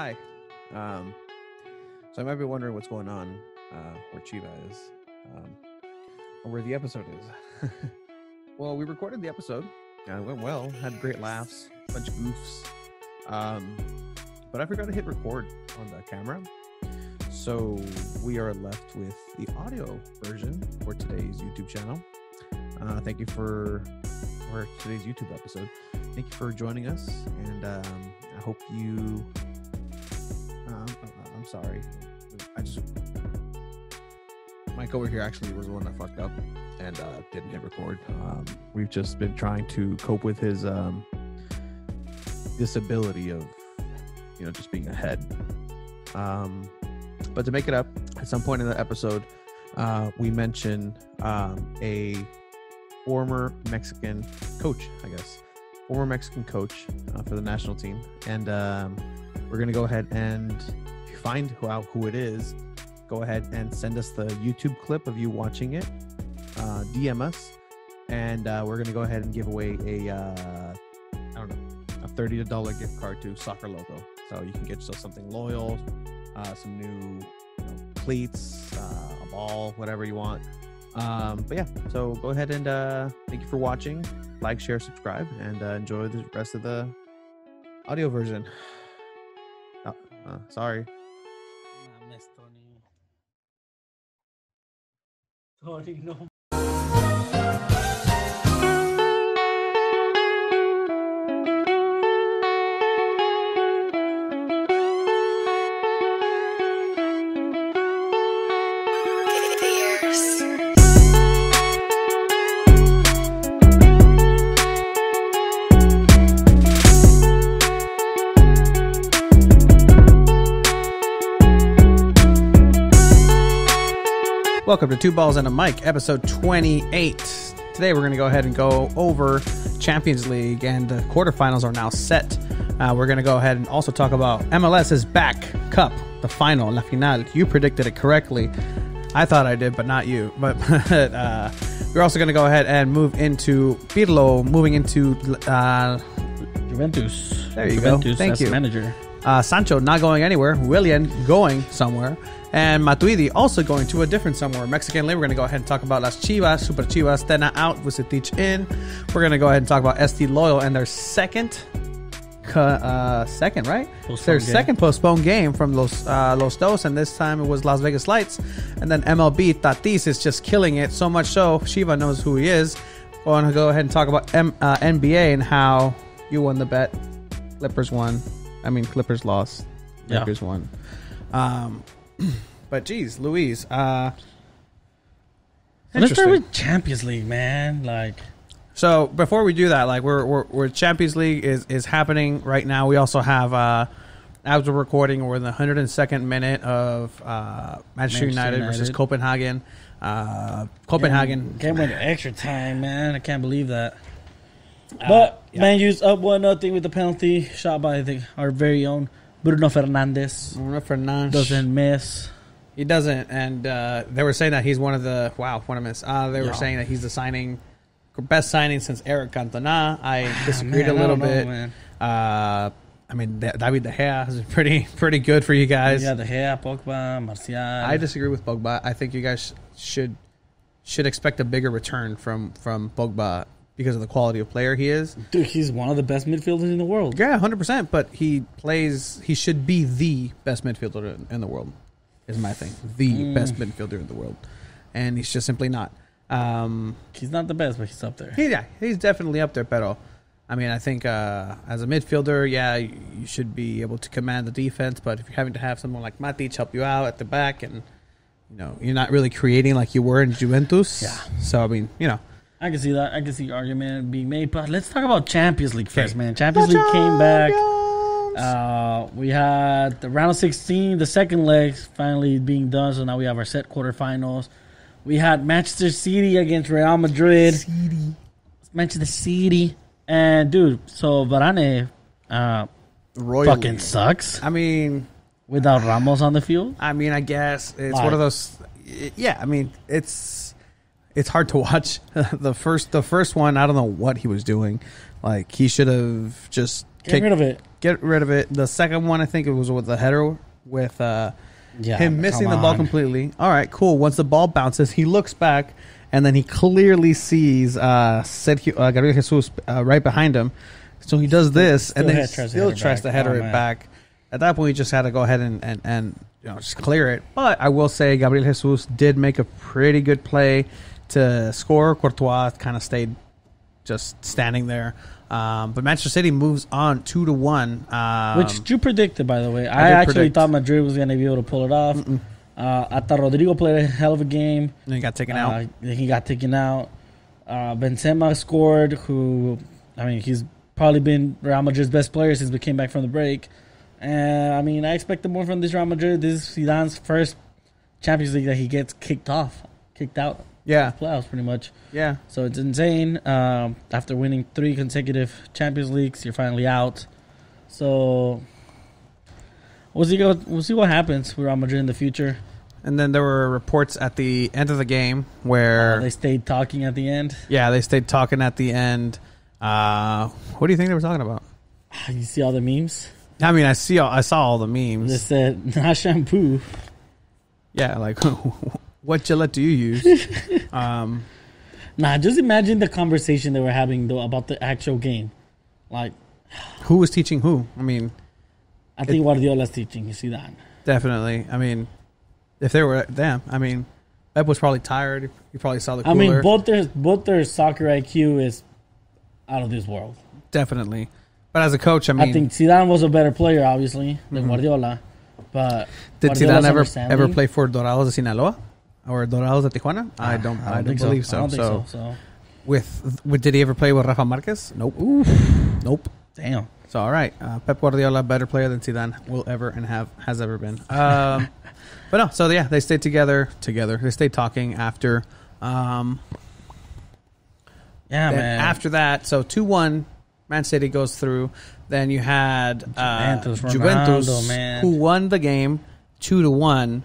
Hi. Um, so I might be wondering what's going on uh, where Chiva is, um, or where the episode is. well, we recorded the episode. It went well. Had great laughs, a bunch of goofs. Um, but I forgot to hit record on the camera. So we are left with the audio version for today's YouTube channel. Uh, thank you for for today's YouTube episode. Thank you for joining us, and um, I hope you. Sorry. I just Mike over here actually was the one that fucked up and uh, didn't hit record. Um, we've just been trying to cope with his um, disability of, you know, just being ahead. Um, but to make it up, at some point in the episode, uh, we mention um, a former Mexican coach, I guess, former Mexican coach uh, for the national team, and um, we're gonna go ahead and find who out who it is, go ahead and send us the YouTube clip of you watching it. Uh, DM us, and uh, we're gonna go ahead and give away a uh, I don't know a thirty dollar gift card to Soccer Loco, so you can get yourself something loyal, uh, some new you know, cleats, uh, a ball, whatever you want. Um, but yeah, so go ahead and uh, thank you for watching. Like, share, subscribe, and enjoy the rest of the audio version. Oh, sorry. Tony, no. Welcome to Two Balls and a Mic, episode 28. Today we're going to go ahead and go over Champions League, and the quarterfinals are now set. Uh, we're going to go ahead and also talk about MLS's back cup, the final, La Final. You predicted it correctly. I thought I did, but not you. But uh, we're also going to go ahead and move into Pirlo, moving into uh, Juventus. There you go. Thank you. manager. Uh, Sancho not going anywhere, Willian going somewhere, and Matuidi also going to a different somewhere. Mexican League, we're going to go ahead and talk about Las Chivas, Super Chivas, Tena out, Vucetich in. We're going to go ahead and talk about SD Loyal and their second, uh, second, right? Postponed their game. second postponed game from Los, uh, Los Dos, and this time it was Las Vegas Lights. And then MLB, Tatis is just killing it, so much so, Chiva knows who he is. Going to go ahead and talk about M- uh, NBA and how you won the bet. Clippers won. I mean, Clippers lost. Yeah. Lakers won. Um, but geez, Louise. Uh, Let's start with Champions League, man. Like, So before we do that, like we're we're, we're Champions League is is happening right now. We also have uh, as we're recording, we're in the 102nd minute of uh, Manchester Manchester United, versus Copenhagen. Uh, Copenhagen. Game went extra time, man. I can't believe that. But yeah. Man U's up one nothing with the penalty shot by I think our very own Bruno Fernandes. Bruno Fernandes Doesn't miss. He doesn't, and uh, they were saying that he's one of the wow, what a miss. Uh, they were Yeah. saying that he's the signing, best signing since Eric Cantona. I disagreed Ah, Man, a I little don't know, bit. man. Uh, I mean, Da- David De Gea is pretty pretty good for you guys. Yeah, De Gea, Pogba, Martial. I disagree with Pogba. I think you guys should should expect a bigger return from from Pogba because of the quality of player he is. Dude, he's one of the best midfielders in the world. Yeah, hundred percent. But he plays. He should be the best midfielder in- the world. Is my thing. The Mm. best midfielder in the world, and he's just simply not. Um, He's not the best, but he's up there. he, yeah, he's definitely up there, pero I mean, I think uh, as a midfielder, yeah, you, you should be able to command the defense. But if you're having to have someone like Matic help you out at the back, and you know you're not really creating like you were in Juventus, Yeah. So I mean, you know, I can see that. I can see the argument being made, but let's talk about Champions League first, man. Champions League came back. Uh, we had the round of 16, the second leg finally being done, so now we have our set quarterfinals. We had Manchester City against Real Madrid. City. Manchester City. And, dude, so Varane uh, Royally. fucking sucks I mean, without Ramos on the field. I mean, I guess it's one of those. Yeah, I mean, it's it's hard to watch the first the first one. I don't know what he was doing. Like he should have just Get kicked- rid of it. get rid of it. The second one, I think it was with the header with uh, Yeah, him missing the ball on. completely. All right, cool. Once the ball bounces, he looks back and then he clearly sees uh, Sergio uh, Gabriel Jesus uh, right behind him. So he does this still and then head- he tries to still header tries back. to header Oh, it man. back. At that point, he just had to go ahead and, and, and you know just clear it. But I will say, Gabriel Jesus did make a pretty good play to score. Courtois kind of stayed just standing there. Um, but Manchester City moves on two to one. Um, Which you predicted, by the way. I, did actually predict. thought Madrid was going to be able to pull it off. Uh, I thought Rodrygo played a hell of a game. and he got taken Uh, out. he got taken out. Uh, Benzema scored. Who, I mean, he's probably been Real Madrid's best player since we came back from the break. And I mean, I expected more from this Real Madrid. This is Zidane's first Champions League that he gets kicked off, kicked out Yeah, playoffs, pretty much. yeah. So it's insane. Um, after winning three consecutive Champions Leagues, you're finally out. So we'll see. What, we'll see what happens with Real Madrid in the future. And then there were reports at the end of the game where, Uh, they stayed talking at the end. yeah, they stayed talking at the end. Uh, what do you think they were talking about? You see all the memes. I mean, I see, all, I saw all the memes. They said not shampoo. Yeah, like what Gillette do you use? um, Nah, just imagine the conversation they were having though about the actual game. Like who was teaching who? I mean, I think Guardiola's teaching. You see that? definitely. I mean, if they were them, I mean, Pep was probably tired. You probably saw the I mean, both their both their soccer IQ is out of this world. definitely. But as a coach, I mean, I think Zidane was a better player, obviously, than Guardiola. But did Guardiola's Zidane ever ever play for Dorados de Sinaloa or Dorados de Tijuana? I don't. I, don't, think believe so. so. I don't think so, so. With, with did he ever play with Rafa Marquez? Nope. Nope. damn. So all right, uh, Pep Guardiola better player than Zidane will ever and have has ever been. Um, but no, so yeah, they stayed together. Together, they stayed talking after. Um, Yeah, man. after that, so two one, Man City goes through. Then you had uh, Juventus, Juventus, Ronaldo, man. who won the game two to one,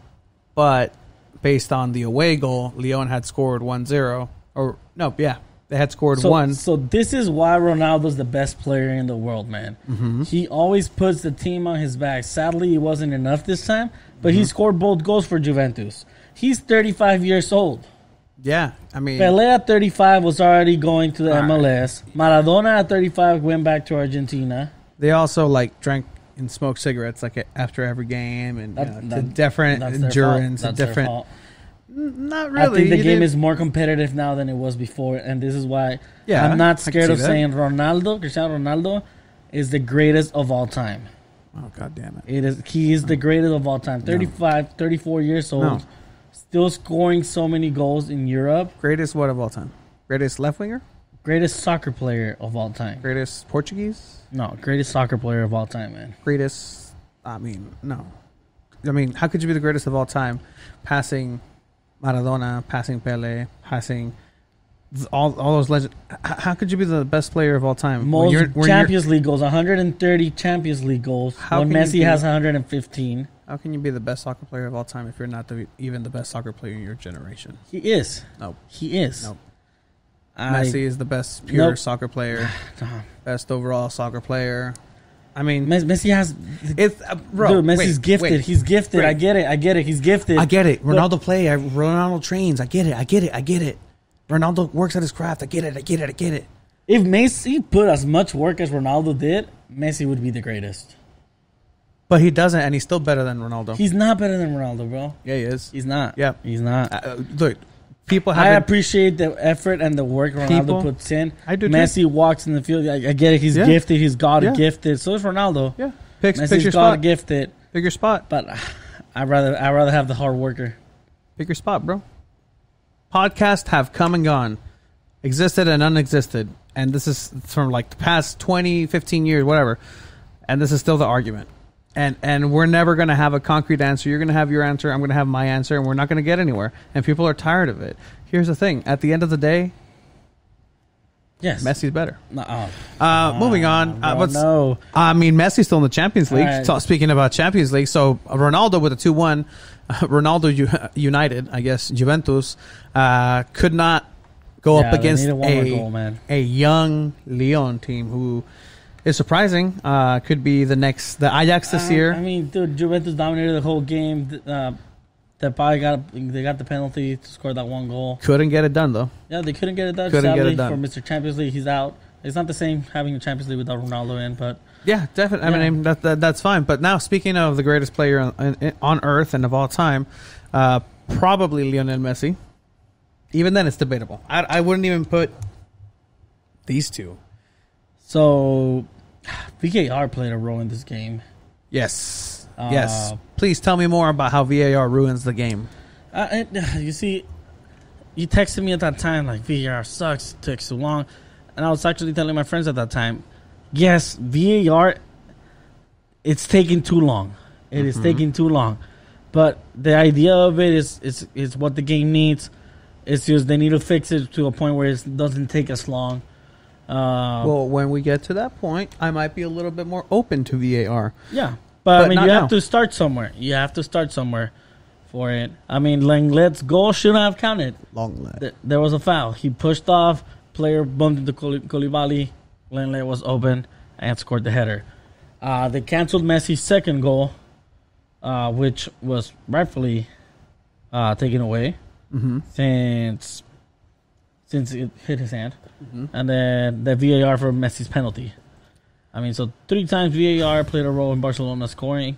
but based on the away goal, Lyon had scored 1-0. Or no, yeah, they had scored so, one. so this is why Ronaldo's the best player in the world, man. Mm-hmm. He always puts the team on his back. Sadly, it wasn't enough this time, but Mm-hmm. he scored both goals for Juventus. He's 35 years old. Yeah, I mean, Pelé at 35 was already going to the All right. MLS. Maradona at 35 went back to Argentina. they also like drank and smoke cigarettes like after every game, and you know, that- to different endurance, fault. and That's their different. Not I think the you game didn't- is more competitive now than it was before, and this is why Yeah, I'm not scared of that. saying Ronaldo, Cristiano Ronaldo, is the greatest of all time. Oh god damn it! It is he is the greatest of all time. 35, 34 years old, No. still scoring so many goals in Europe. Greatest what of all time? Greatest left winger? Greatest soccer player of all time. Greatest Portuguese? No, greatest soccer player of all time, man. Greatest? I mean, no. I mean, how could you be the greatest of all time, passing Maradona, passing Pele, passing all all those legends? How could you be the best player of all time? When Most you're- when you're- Champions League goals, 130 Champions League goals. How when Messi be- has 115. How can you be the best soccer player of all time if you're not the, even the best soccer player in your generation? He is. Nope. He is. Nope. Messi is the best pure Nope. soccer player, best overall soccer player. I mean, Messi has. it's uh, bro. dude, Messi's wait, gifted. wait. He's gifted. I get it. I get it. He's gifted. I get it. But- Ronaldo play. I, Ronaldo trains. I get it. I get it. I get it. Ronaldo works at his craft. I get it. I get it. I get it. If Messi put as much work as Ronaldo did, Messi would be the greatest. But he doesn't, and he's still better than Ronaldo. He's not better than Ronaldo, bro. yeah, he is. He's not. Yeah. He's not. Uh, look, people I appreciate the effort and the work Ronaldo People- puts in. I do too. Messi walks in the field. I, I get it. He's Yeah. gifted. He's God Yeah. gifted. So is Ronaldo. yeah, pick, pick Messi's your God spot. gifted. Pick your spot. But uh, I rather I rather have the hard worker. Pick your spot, bro. Podcasts have come and gone, existed and unexisted, and this is from like the past 20, 15 years, whatever. And this is still the argument. And and we're never going to have a concrete answer. You're going to have your answer. I'm going to have my answer, and we're not going to get anywhere. And people are tired of it. Here's the thing: at the end of the day, Yes. Messi's better. Oh, Uh, moving on. Uh, what's- no. I mean, Messi's still in the Champions League. Right. So, speaking about Champions League, so uh, Ronaldo with a two-one, uh, Ronaldo U- United, I guess Juventus, uh, could not go Yeah, up against needed one more a goal, man. a young Lyon team who is surprising. Uh, could be the next the Ajax this year. I mean, dude, Juventus dominated the whole game. Uh, Depay got they got the penalty to score that one goal. Couldn't get it done though. Yeah, they couldn't get it done. Couldn't get it done. for Mr. Champions League, he's out. It's not the same having a Champions League without Ronaldo in, but Yeah, definitely. I mean, that, that that's fine. But now, speaking of the greatest player on, on, on earth and of all time, uh, probably Lionel Messi. Even then, it's debatable. I, I wouldn't even put these two. so VAR played a role in this game. Yes, Uh, yes. Please tell me more about how VAR ruins the game. Uh, you see, you texted me at that time like VAR sucks, it takes too long, and I was actually telling my friends at that time, yes, VAR, it's taking too long. It is taking too long, but the idea of it is is is what the game needs. It's just they need to fix it to a point where it doesn't take as long. Uh, well, when we get to that point, I might be a little bit more open to VAR. Yeah, but, I mean, you now. have to start somewhere. You have to start somewhere for it. I mean, Lenglet's goal shouldn't have counted. Long leg. Th- There was a foul. He pushed off. Player bumped into Koulibaly. Koulibaly. Lenglet was open and scored the header. Uh, they canceled Messi's second goal, uh, which was rightfully uh, taken away Mm-hmm. since since it hit his hand, Mm-hmm. and then the VAR for Messi's penalty. I mean, so three times VAR played a role in Barcelona scoring.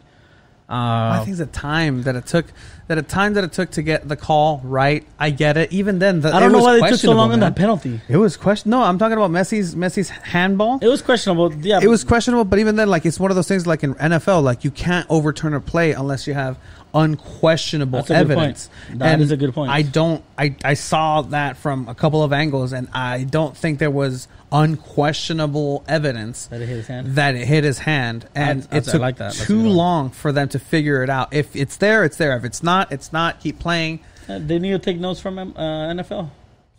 I Uh, think the time that it took, that the time that it took to get the call right, I get it. Even then, the, I don't it know why they took so long on that penalty. It was question. No, I'm talking about Messi's Messi's handball. It was questionable. Yeah, It was questionable, but even then, like it's one of those things. Like in NFL, like you can't overturn a play unless you have unquestionable That's a good evidence. point. That is a good point. I don't. I I saw that from a couple of angles, and I don't think there was unquestionable evidence that it hit his hand. that it hit his hand, and it I took like that. That's too long for them to figure it out. If it's there, it's there. If it's not, it's not. Keep playing. Uh, they need to take notes from uh, NFL.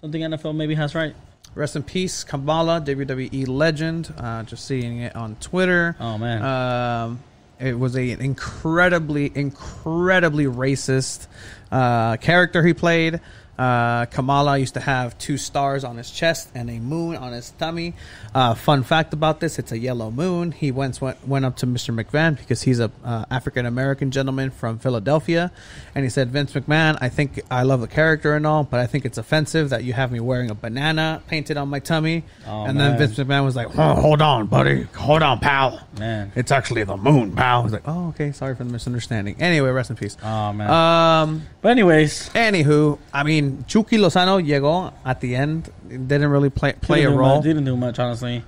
Something NFL maybe has right. Rest in peace, Kamala, WWE legend. Uh, just seeing it on Twitter. Oh man, Um, it was a incredibly, incredibly racist uh, character he played. Uh, Kamala used to have two stars on his chest and a moon on his tummy. Uh, fun fact about this: it's a yellow moon. He once went went up to Mr. McMahon because he's a uh, African American gentleman from Philadelphia, and he said, "Vince McMahon, I think I love the character and all, but I think it's offensive that you have me wearing a banana painted on my tummy." Oh, and man. then Vince McMahon was like, oh, "Hold on, buddy, hold on, pal." man. It's actually the moon, pal. He's like, oh, okay. Sorry for the misunderstanding. Anyway, rest in peace. Oh man. Um. but anyways, Anywho, I mean, Chucky Lozano llegó at the end. Didn't really play play a didn't do role. Much, didn't do much, honestly.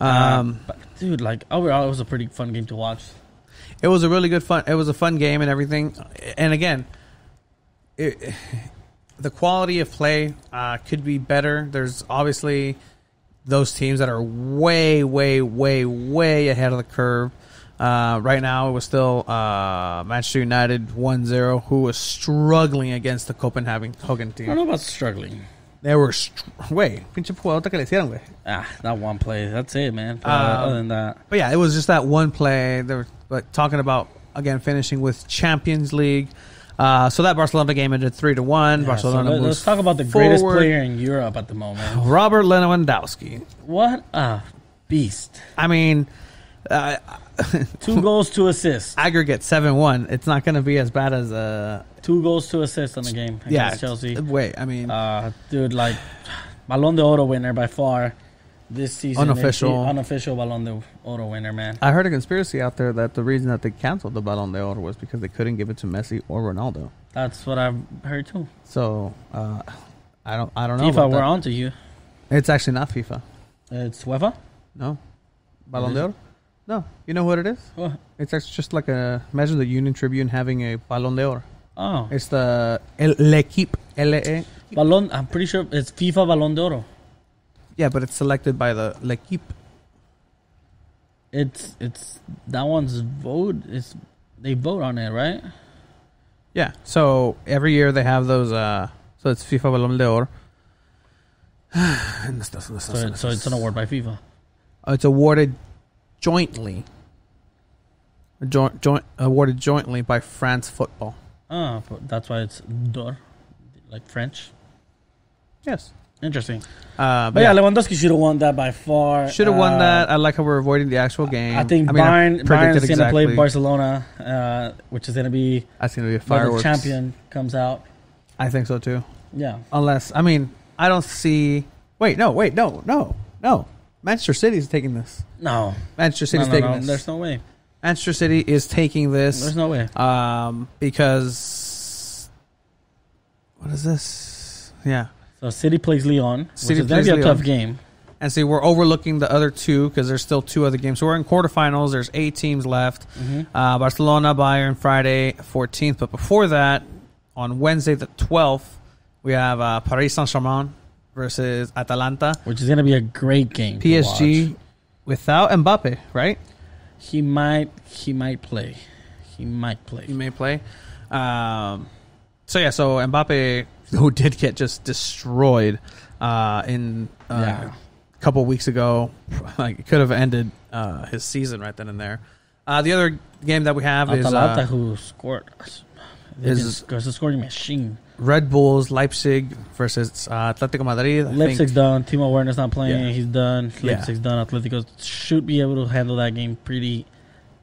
Um. Uh, but dude, like overall, it was a pretty fun game to watch. It was a really good fun. It was a fun game and everything. And again, it, the quality of play uh, could be better. There's obviously those teams that are way, way, way, way ahead of the curve. Uh, right now, it was still uh, Manchester United 1-0, who was struggling against the Copenhagen Hogan I don't know about struggling. They were, str- wait, pinche jugadota que le hicieron, güey. Ah, that one play. That's it, man. But Um, other than that, But yeah, it was just that one play. They were but talking about again finishing with Champions League. Uh, so that Barcelona game ended three to one. yeah, so Barcelona let's talk about the greatest player in Europe at the moment. Robert Lewandowski. What a beast! I mean, uh, Two goals, two assists. aggregate seven one. It's not going to be as bad as uh, Two goals, two assists on the game against yeah Chelsea. Wait, I mean, Uh, dude, like Ballon de Oro winner by far this season. Unofficial. Unofficial Ballon de Oro winner, man. I heard a conspiracy out there that the reason that they canceled the Ballon d'Or was because they couldn't give it to Messi or Ronaldo. That's what I've heard too. So uh, I don't, I don't know. FIFA, we're on to you. It's actually not FIFA. It's UEFA. No, Ballon is d'Or. No, you know what it is? What? It's just like a imagine the Union Tribune having a Ballon d'Or. Oh, It's the El L'Equipe LE. Ballon. I'm pretty sure it's FIFA Ballon de Oro. Yeah, but it's selected by the L'Equipe. It's it's that one's vote. It's they vote on it, right? Yeah. So every year they have those. Uh, so it's FIFA Ballon d'Or. And this doesn't- this So, doesn't- so it's an award by FIFA. Uh, It's awarded jointly. Joint, joint awarded jointly by France Football. Oh, that's why it's d'or, like French. Yes. Interesting. Uh, But yeah, Lewandowski should have won that by far. should have won Uh, that. I like how we're avoiding the actual game. I think mean, Bayern Bayern's going to play Barcelona, uh, which is going to be That's gonna be a where the champion comes out. I think so too. Yeah. Unless I mean, I don't see. Wait, no, wait, no, no, no. Manchester City is taking this. No. Manchester City is no, taking no. this. There's no way. Manchester City is taking this. There's no way. um, because what is this? Yeah, So City plays Lyon. City which is plays be a tough game. and see, we're overlooking the other two because there's still two other games. So we're in quarterfinals. There's eight teams left. Mhm. Uh, Barcelona, Bayern, Friday, 14th. But before that, on Wednesday the 12th, we have uh, Paris Saint Germain versus Atalanta. Which is going to be a great game. PSG without Mbappe, right? He might. He might play. He might play. He may play. Um, so yeah, so Mbappe, who did get just destroyed uh, in uh, Yeah. a couple weeks ago, like it could have ended uh, his season right then and there. Uh, the other game that we have Atalanta, is uh, who scored. Is- It's a scoring machine. Red Bulls Leipzig versus uh, Atletico Madrid. I Leipzig's think. done. Timo Werner's not playing. Yeah. He's done. Yeah. Leipzig's done. Atletico should be able to handle that game pretty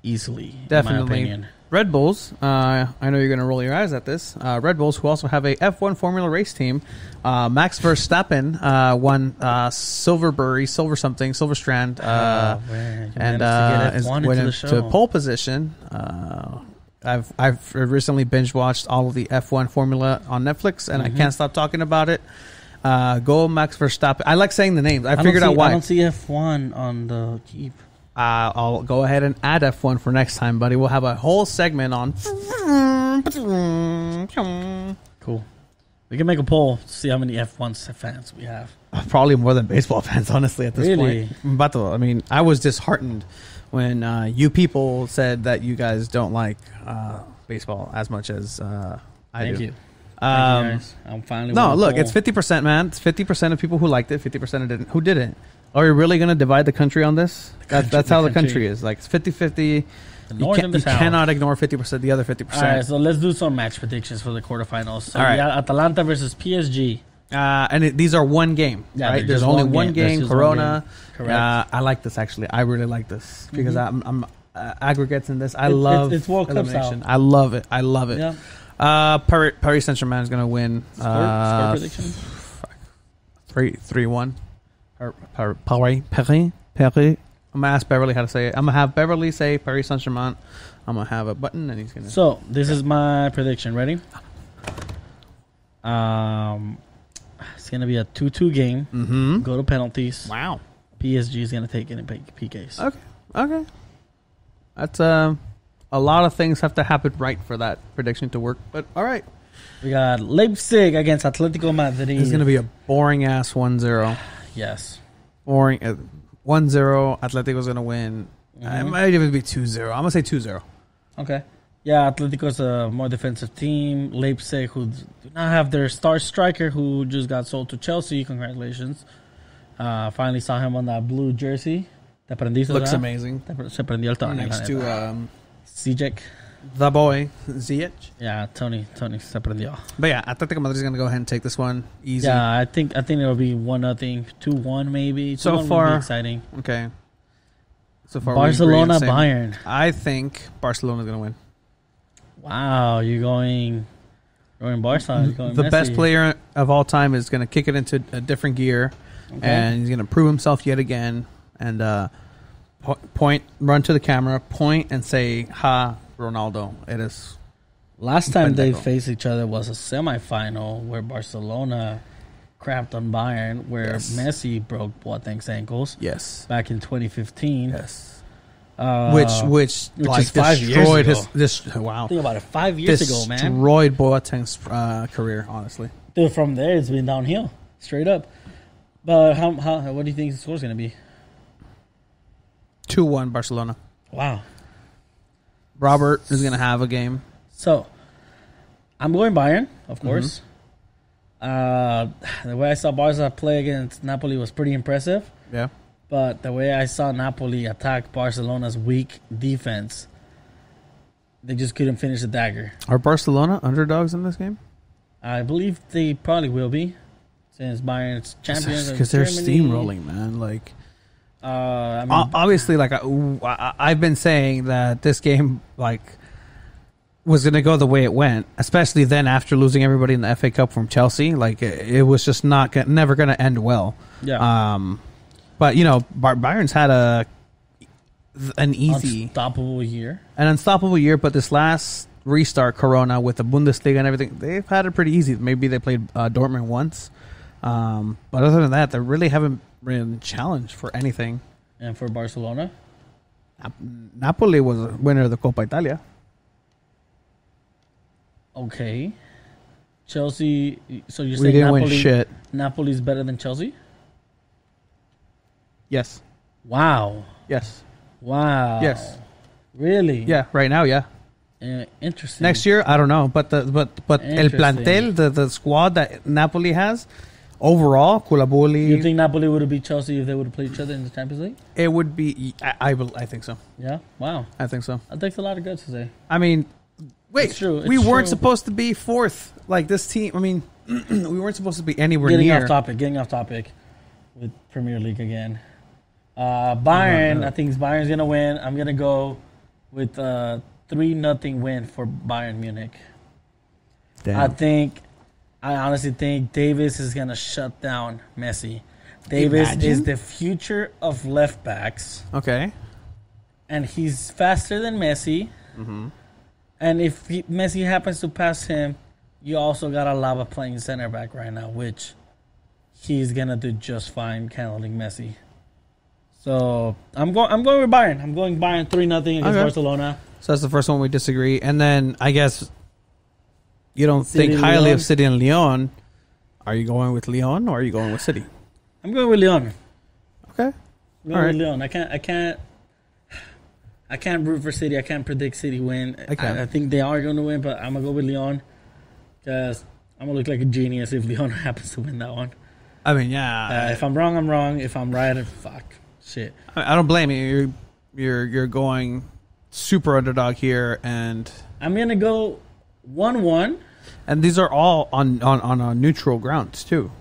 easily. In my Definitely. opinion. Red Bulls. Uh, I know you're going to roll your eyes at this. Uh, Red Bulls, who also have a F1 Formula race team. Uh, Max Verstappen uh, won uh, Silverbury, Silver something, Silver Strand, uh, Oh, and managed uh, to get F1 went into the into show. pole position. Uh, I've I've recently binge watched all of the F1 Formula on Netflix, and Mhm. I can't stop talking about it. Uh, go Max Verstappen. I like saying the names. I, don't figured see, out I don't see F1 on the keep. Uh, I'll go ahead and add F1 for next time, buddy. We'll have a whole segment on. Cool. We can make a poll to see how many F1 fans we have. Probably more than baseball fans, honestly, at this Really? point. Bato, I mean, I was disheartened when uh, you people said that you guys don't like uh, baseball as much as uh, I Thank do. you. Thank you Um, guys. I'm finally. no, look, it's fifty percent, man. It's fifty percent of people who liked it, fifty percent who didn't. Who didn't? Are we really going to divide the country on this? That, that's how the country. is. Like it's 50-50. The You, North can't- and the you cannot ignore fifty percent. The other 50%. All right, so let's do some match predictions for the quarterfinals. So All right. Atalanta versus PSG. Uh, and it, these are one game, Yeah, right? There's only one game. Game. just one Corona. Correct. Uh, I like this actually. I really like this because Mhm. I'm, I'm uh, aggregates in this. I It- love it's World Cup. I love it. I love it. yeah. Uh, Paris, Paris Saint Germain is going to win. Score, uh, score prediction. Three, three, one. Par- Par- Paris, Paris, Paris. I'm gonna ask Beverly how to say it. I'm gonna have Beverly say Paris Saint Germain. I'm gonna have a button, and he's gonna. So this is my prediction. Ready? Um, it's gonna be a two-two game. mm-hmm. Go to penalties. Wow. PSG is gonna take it in PKs. Okay. Okay. That's um. A lot of things have to happen right for that prediction to work, but all right. We got Leipzig against Atletico Madrid. It's going to be a boring ass 1-0. yes. Boring uh, 1-0. Atletico's going to win. It Mhm. might even be 2-0. I'm going to say 2-0. Okay. Yeah, Atletico's a more defensive team. Leipzig, who do not have their star striker, who just got sold to Chelsea. Congratulations. Uh, finally saw him on that blue jersey. Te prendiste, Looks ¿verdad? amazing. Te pre- Se prendió el Tony. Next to um, the boy, Ziyech. Yeah, Tony. Tony se prendió. But yeah, Atletico Madrid is going to go ahead and take this one easy. Yeah, I think I think it'll be one nothing, two one maybe. So 2-1 would be far, exciting. Okay. So far, we agree Barcelona on the same- Bayern. I think Barcelona's going to win. Wow, you're going, going Barca. Going the Messi. best player of all time is going to kick it into a different gear, Okay. and he's going to prove himself yet again. And uh, po- point, run to the camera, point, and say, "Ha, Ronaldo!" It is. Last time they faced each other was a semifinal where Barcelona crapped on Bayern, where Yes. Messi broke Boateng's ankles Yes. back in 2015. Yes. Uh, which which, which like is five years destroyed his this wow think about it, five years ago, man. destroyed Boateng's uh, career. Honestly, Dude, from there it's been downhill, straight up. But how how what do you think the score's gonna be? two one Barcelona. Wow. Robert is going to have a game. So, I'm going Bayern, of Mm-hmm. course. Uh, the way I saw Barca play against Napoli was pretty impressive. Yeah. But the way I saw Napoli attack Barcelona's weak defense, they just couldn't finish the dagger. Are Barcelona underdogs in this game? I believe they probably will be. since Bayern's champions. because they're steamrolling, man. Like Uh, I mean, obviously, like I, I've been saying that this game like was going to go the way it went, especially then after losing everybody in the FA Cup from Chelsea. Like it, it was just not gonna, never going to end well. yeah, Um, but you know, Bar- Bayern's had a an easy, unstoppable year. an unstoppable year. But this last restart, Corona with the Bundesliga and everything, they've had it pretty easy. Maybe they played uh, Dortmund once, um, but other than that, they really haven't been challenged for anything. And for Barcelona, Nap- Napoli was a winner of the Coppa Italia. okay. Chelsea. So you're We saying Napoli? shit. Napoli's better than Chelsea? Yes. Wow. Yes. Wow. Yes. Really? Yeah. Right now, yeah. Uh, interesting. Next year, I don't know, but the but but el plantel, the, the squad that Napoli has, overall, Koulibaly, You think Napoli would have beat Chelsea if they would have played each other in the Champions League? it would be. I, I will. I think so. Yeah. Wow. I think so. That takes a lot of guts to say. I mean, wait, It's true, we it's weren't true. supposed to be fourth. Like this team. I mean, we weren't supposed to be anywhere getting near. off topic. Getting off topic with Premier League again. Uh, Bayern. I think Bayern's gonna win. I'm gonna go with uh, three nothing win for Bayern Munich. Damn. I think. I honestly think Davies is gonna shut down Messi. Davies Imagine. is the future of left backs. okay. and he's faster than Messi. Mm-hmm. And if he, Messi happens to pass him, you also got Alaba playing center back right now, which he's gonna do just fine handling Messi. So I'm going. I'm going with Bayern. I'm going Bayern three nothing against Okay. Barcelona. So that's the first one we disagree, and then I guess you don't City think highly Lyon? of City and Lyon. Are you going with Lyon or are you going with City? I'm going with Lyon. Okay. I'm going with Lyon. I can't. I can't. I can't root for City. I can't predict City win. Okay. I, I think they are going to win, but I'm gonna go with Lyon because I'm gonna look like a genius if Lyon happens to win that one. I mean, yeah. Uh, if I'm wrong, I'm wrong. If I'm right, fuck, shit. I, I don't blame you. You're you're you're going super underdog here, and I'm gonna go one-one. and these are all on on on a neutral grounds too.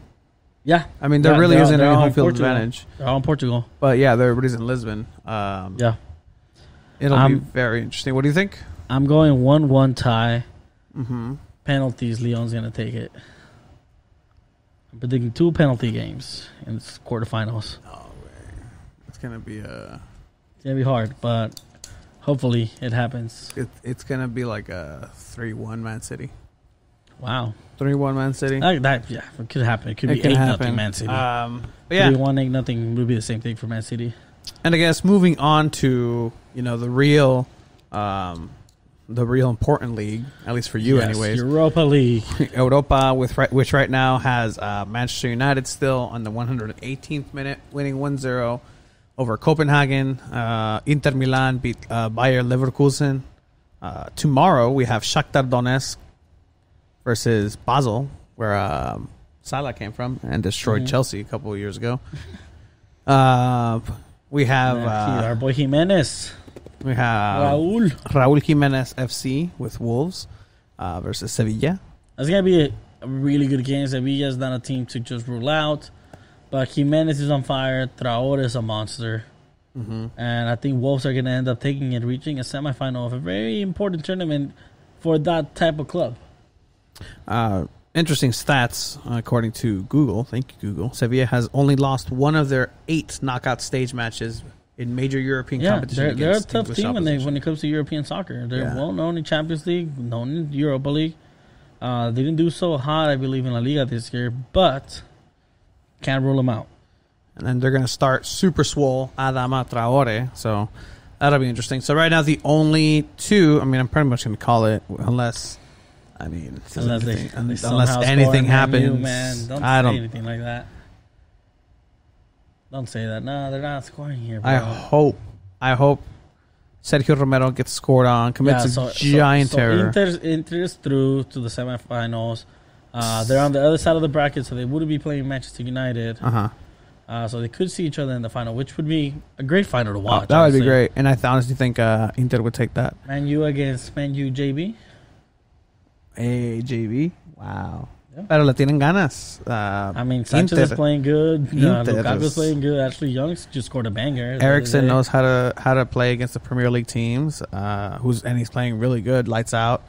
Yeah, I mean, there Yeah, really they're- isn't they're any home field Portugal. advantage. they're all in Portugal. But yeah, everybody's in Lisbon. Um, Yeah, it'll be Um, very interesting. What do you think? I'm going one-one tie. Mm-hmm. Penalties. Lyon's gonna take it. I'm predicting two penalty games in this quarterfinals. It's gonna be a. It's gonna be hard, but hopefully it happens. It, it's gonna be like a three-one Man City. Wow, Three-one Man City. that, that yeah, it could happen. It could It be can eight happen. nothing Man City. Um, but yeah, Three one eight nothing would be the same thing for Man City. and I guess moving on to you know the real, um, the real important league, at least for you, Yes, anyways. Europa League. Europa, with right, which right now has uh, Manchester United still on the 118th minute, winning 1-0 over Copenhagen. Uh, Inter Milan beat uh, Bayer Leverkusen. Uh, tomorrow we have Shakhtar Donetsk versus Basel, where um, Salah came from and destroyed Mhm. Chelsea a couple of years ago. Uh, we have Uh, uh, our boy Jimenez, we have Raul. Raúl Jiménez FC with Wolves uh, versus Sevilla. That's gonna be a, a really good game. Sevilla's not a team to just rule out, but Jimenez is on fire. Traore is a monster, Mm-hmm. and I think Wolves are gonna end up taking it, reaching a semifinal of a very important tournament for that type of club. Uh, interesting stats according to Google. Thank you, Google. Sevilla has only lost one of their eight knockout stage matches in major European Yeah, competition. they're, they're a tough English team when they when it comes to European soccer. They're Yeah. well known in Champions League, known in Europa League. Uh, they didn't do so hot, I believe, in La Liga this year, but can't rule them out. and then they're going to start super swole Adama Traore. So that'll be interesting. So right now, the only two. I mean, I'm pretty much going to call it unless. I mean, Unless they, anything, unless anything happens, U, man. Don't I say don't. anything like that. Don't say that. No, they're not scoring here, bro. I hope. I hope Sergio Romero gets scored on, commits a giant so, so error. Inter's, Inter's through to the semifinals. Uh, they're on the other side of the bracket, so they wouldn't be playing Manchester United. uh huh. Uh, so they could see each other in the final, which would be a great final to watch. that would be great, and I th- honestly think uh, Inter would take that. Man U against Man U JB. Hey, JV. Wow. Pero le tienen ganas. Uh, I mean, Sanchez is playing good. Uh, Inter Lukaku's is- playing good. Ashley Young's just scored a banger. the Eriksen knows how to how to play against the Premier League teams. Uh, who's and he's playing really good. Lights out.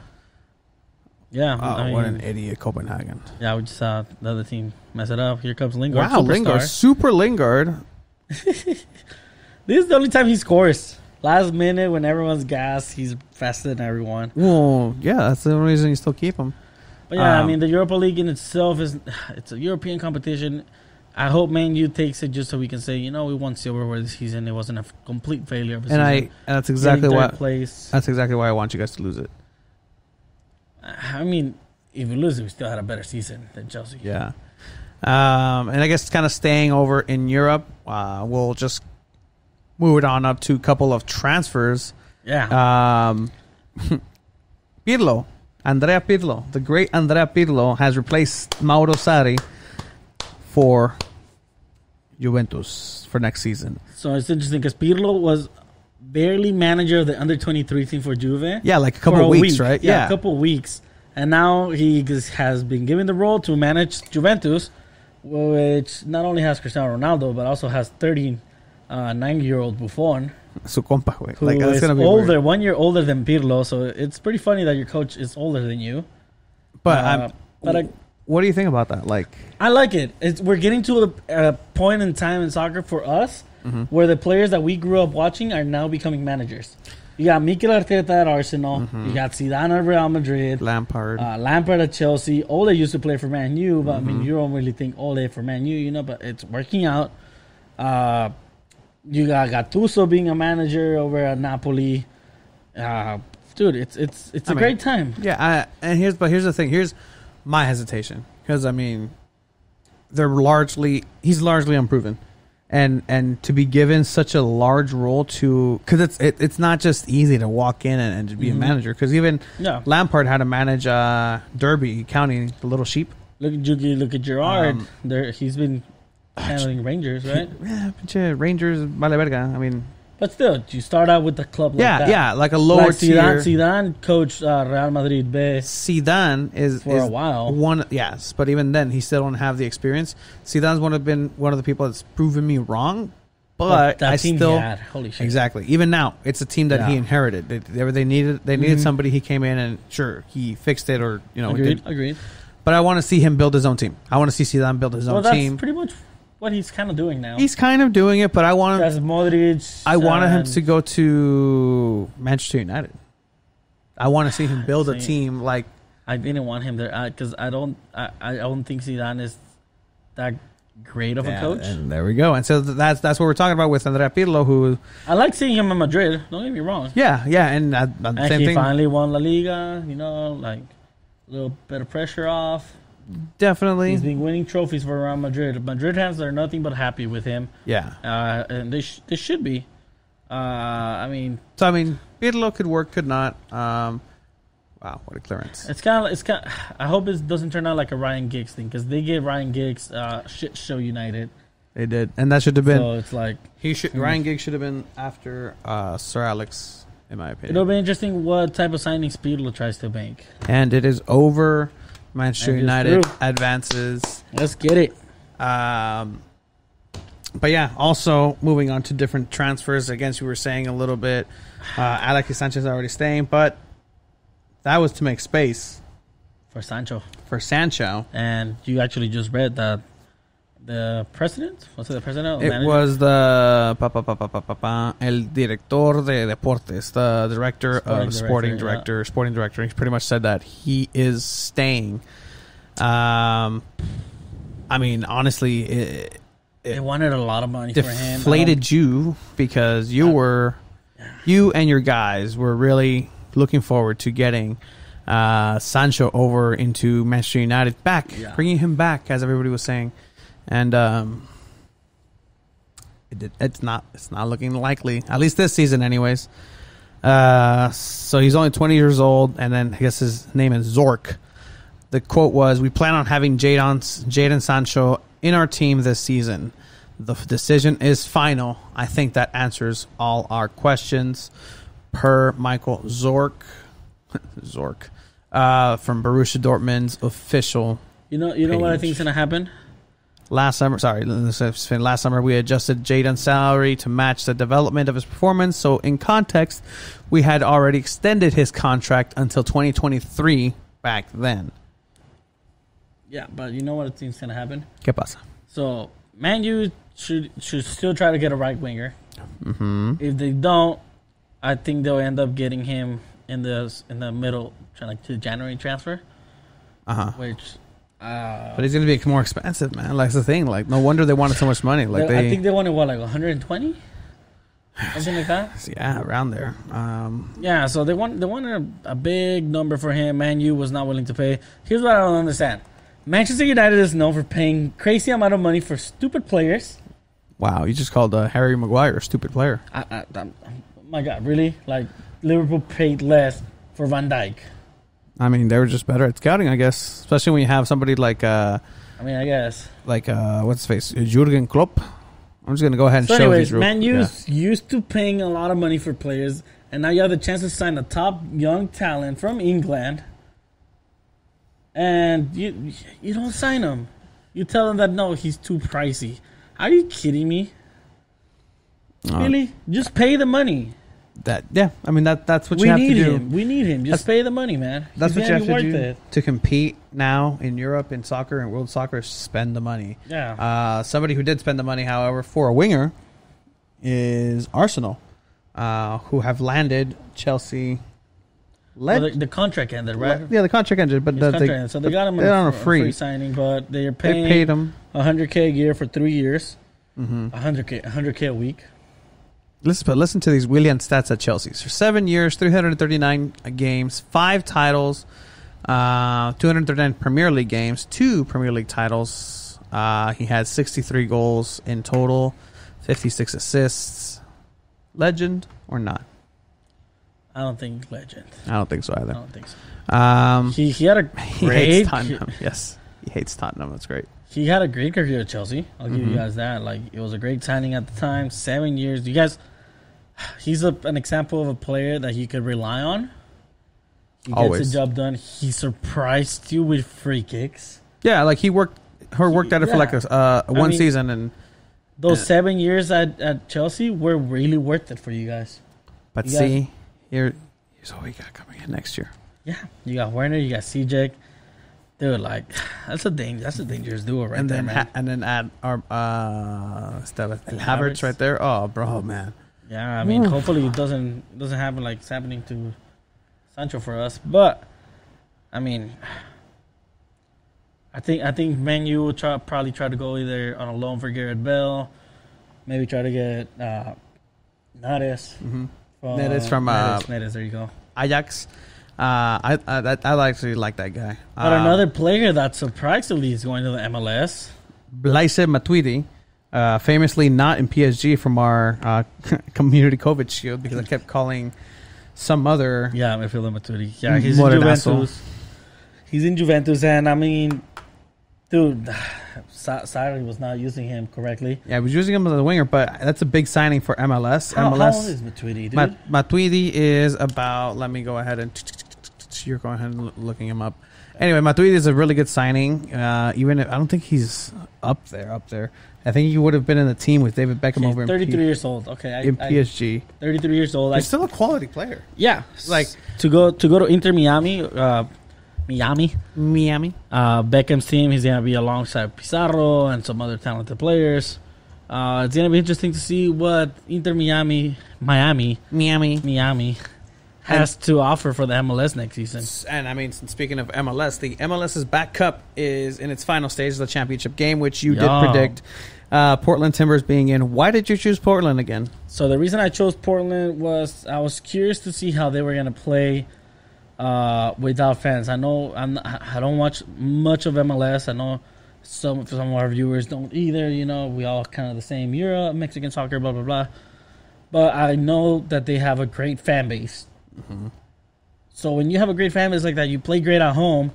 Yeah, Oh, I mean, what an idiot, Copenhagen! yeah. We just saw the other team mess it up. Here comes Lingard. wow, superstar. Lingard, super Lingard. This is the only time he scores. Last minute, when everyone's gassed, he's faster than everyone. Well, yeah, that's the only reason you still keep him. But yeah, I Um, mean, the Europa League in itself is it's a European competition. I hope Man U takes it just so we can say, you know, we won silverware this season. It wasn't a complete failure of a And I, and that's exactly why place. that's exactly why I want you guys to lose it. I mean, if we lose it, we still had a better season than Chelsea. Yeah. Um, and I guess kind of staying over in Europe, uh, we'll just move it on up to a couple of transfers. Yeah. Um, Pirlo, Andrea Pirlo, the great Andrea Pirlo has replaced Mauro Sarri for Juventus for next season. so it's interesting because Pirlo was barely manager of the under 23 team for Juve. Yeah, like a couple a weeks, week. right? Yeah, a couple weeks. And now he has been given the role to manage Juventus, which not only has Cristiano Ronaldo, but also has 39 uh, year old Buffon, Su compa, güey. who Like, that's is gonna be older, weird. one year older than Pirlo. So it's pretty funny that your coach is older than you. But, Uh, I'm, but I, what do you think about that? Like, I like it. It's, we're getting to a, a point in time in soccer for us Mm-hmm. where the players that we grew up watching are now becoming managers. You got Mikel Arteta at Arsenal. Mm-hmm. You got Zidane at Real Madrid. Lampard. Uh, Lampard at Chelsea. Ole used to play for Man U, but I Mm-hmm. mean, you don't really think Ole for Man U, you know, but it's working out. Uh, you got Gattuso being a manager over at Napoli. Uh, dude, it's it's it's a I mean, great time. Yeah, I, and here's but here's the thing. Here's my hesitation because I mean, they're largely he's largely unproven, and and to be given such a large role to because it's it, it's not just easy to walk in and, and to be Mhm. a manager because even Yeah. Lampard had to manage uh, Derby County, the little sheep. Look at Juki, look at Gerrard. Um, there, he's been handling Rangers, right? Yeah, Rangers, vale verga. I mean, But still, you start out with the club like yeah, that. yeah, like a lower like tier. Zidane, Zidane coached uh, Real Madrid B Zidane is for is a while. One, yes, but even then, he still don't have the experience. Zidane's one of been one of the people that's proven me wrong, but, that I team still holy shit. exactly. Even now, it's a team that he inherited. They, they, they needed they needed Mhm. somebody. He came in and sure he fixed it or you know. agreed, Did, agreed. but I want to see him build his own team. I want to see Zidane build his Well, own that's team. pretty much what he's kind of doing now. He's kind of doing it, but I want him. That's Modric. I wanted him and- to go to Manchester United. I want to see him build a See. team like I didn't want him there because I don't. I, I don't think Zidane is that great of a coach. And there we go. And so th- that's that's what we're talking about with Andrea Pirlo, who I like seeing him in Madrid. Don't get me wrong. yeah, yeah, and uh, uh, And same he thing. finally won La Liga. You know, like a little bit of pressure off. Definitely, He's been winning trophies for Real Madrid. Madrid fans are nothing but happy with him, yeah. uh, and they sh- they should be. Uh, I mean, So I mean, Pirlo could work, could not. Um, wow, what a clearance! it's kind of it's kind. I hope it doesn't turn out like a Ryan Giggs thing because they gave Ryan Giggs uh, shit show United. They did, and that should have been. So it's like he should. Ryan Giggs should have been after uh, Sir Alex, in my opinion. it'll be interesting what type of signing Speedlo tries to make. and it is over. Manchester United advances. Let's get it. Um, but yeah, also moving on to different transfers. Against you were saying a little bit. Uh, Alexis Sanchez already staying, but that was to make space For Sancho, for Sancho. and you actually just read that the president was it the president? It manager? was the pa, pa, pa, pa, pa, pa, pa, el director de deportes, the director Sporting of sporting director, director, sporting director. He pretty much said that he is staying. Um, I mean, honestly, it, They wanted a lot of money for him. Deflated you because you were you and your guys were really looking forward to getting uh, Sancho over into Manchester United back, Yeah. bringing him back, as everybody was saying, and um, it did, it's not it's not looking likely, at least this season, anyways. Uh, so he's only 20 years old, and then I guess his name is Zorc. The quote was, "We plan on having Jadon Jadon Sancho in our team this season. The f- decision is final. I think that answers all our questions." Per Michael Zorc, Zorc, uh, from Borussia Dortmund's official You know, you know what I Page. think is gonna happen. Last summer, sorry, last summer we adjusted Jadon's salary to match the development of his performance. So, in context, we had already extended his contract until 2023 back then. Yeah, but you know what I think is gonna happen. ¿Qué pasa? So Man U should should still try to get a right winger. Mm-hmm. If they don't, I think they'll end up getting him in the in the middle, trying like to January transfer, Uh huh. which. Uh, But he's gonna be more expensive, man. Like, that's the thing. Like, no wonder they wanted so much money. Like, they- I think they wanted what like 120, something like that. yeah, around there. Um, Yeah, so they want they wanted a, a big number for him. Man you was not willing to pay. Here's what I don't understand: Manchester United is known for paying crazy amount of money for stupid players. wow, you just called uh, Harry Maguire a stupid player. I, I, oh my God, really? Like Liverpool paid less for Van Dijk. I mean, they were just better at scouting, I guess. Especially when you have somebody like uh, I mean, I guess. like uh, what's his face, Jurgen Klopp. I'm just gonna go ahead and So, show anyways, these Man yeah. Used to paying a lot of money for players, and now you have the chance to sign a top young talent from England, and you you don't sign him. You tell him that no, he's too pricey. Are you kidding me? Uh, Really? Just pay the money. That yeah, I mean that that's what we you have to need do. him. We need him. Just That's- pay the money, man. That's He's what you have gonna do it. to compete now in Europe in soccer and world soccer. Spend the money. Yeah. Uh, somebody who did spend the money, however, for a winger is Arsenal, uh, who have landed Chelsea. Well, the, the contract ended, right? yeah, the contract ended, but the, contract they, ended. So they got him they're on a, free. free signing, but they're paying they paid him. 100k a year for three years. hmm 100k, 100k a week. Listen, but listen to these Willian stats at Chelsea. For seven years, 339 games, five titles, uh, 239 Premier League games, two Premier League titles. Uh, he had 63 goals in total, 56 assists. Legend or not? I don't think legend. I don't think so either. I don't think so. Um, He he had a he great hates Tottenham. Yes, he hates Tottenham. That's great. He had a great career at Chelsea. I'll give Mhm. you guys that. Like it was a great signing at the time. Seven years. You guys, he's a, an example of a player that you could rely on. He gets Always. the job done. He surprised you with free kicks. Yeah, like he worked, her worked at it for like a uh, one mean- season, and Those Yeah. seven years at, at Chelsea were really worth it for you guys. but You guys- see, here, here's what we got coming in next year. Yeah, you got Werner, you got CJ. Dude, like that's a danger. That's a dangerous duo right and there, then man. and then add our uh Steve And Havertz right there. Oh, bro, man. Yeah, I mean, Oof. hopefully it doesn't it doesn't happen like it's happening to Sancho for us. But I mean, I think I think Man U will try probably try to go either on a loan for Gareth Bell, maybe try to get uh, Nares. hmm From, Neres from, uh, Neres, there you go. Ajax. Uh, I I, that, I actually like that guy. But Um, another player that surprisingly is going to the MLS. Blaise Matuidi, uh, famously not in PSG from our uh, community COVID shield because I kept calling some other. Yeah, Matuidi. Yeah, he's in. Juventus. He's in Juventus, and I mean, dude, Sa- Sarri was not using him correctly. Yeah, I was using him as a winger, but that's a big signing for MLS. How, how old is Matuidi, dude? Mat- Matuidi is about. Let me go ahead and. You're going ahead and looking him up. Anyway, Matuidi is a really good signing. Uh, even if, I don't think he's up there. Up there. I think he would have been in the team with David Beckham He's over in, 33 P- years old. Okay, I, in I, PSG. 33 years old. I, still a quality player. yeah, Like- to go to go to Inter Miami, uh, Miami, Miami. uh, Beckham's team. He's gonna be alongside Pizarro and some other talented players. Uh, it's gonna be interesting to see what Inter Miami, Miami, Miami. Miami has to offer for the MLS next season. And I mean, speaking of MLS, the MLS's back cup is in its final stage of the championship game, which you Yo. did predict. Uh, Portland Timbers being in. Why did you choose Portland again? So the reason I chose Portland was I was curious to see how they were gonna play uh, without fans. I know I'm I don't watch much of MLS. I know some some of our viewers don't either. You know, we all kind of the same Europe, Mexican soccer, blah blah blah. But I know that they have a great fan base. So when you have a great fan base like that, you play great at home.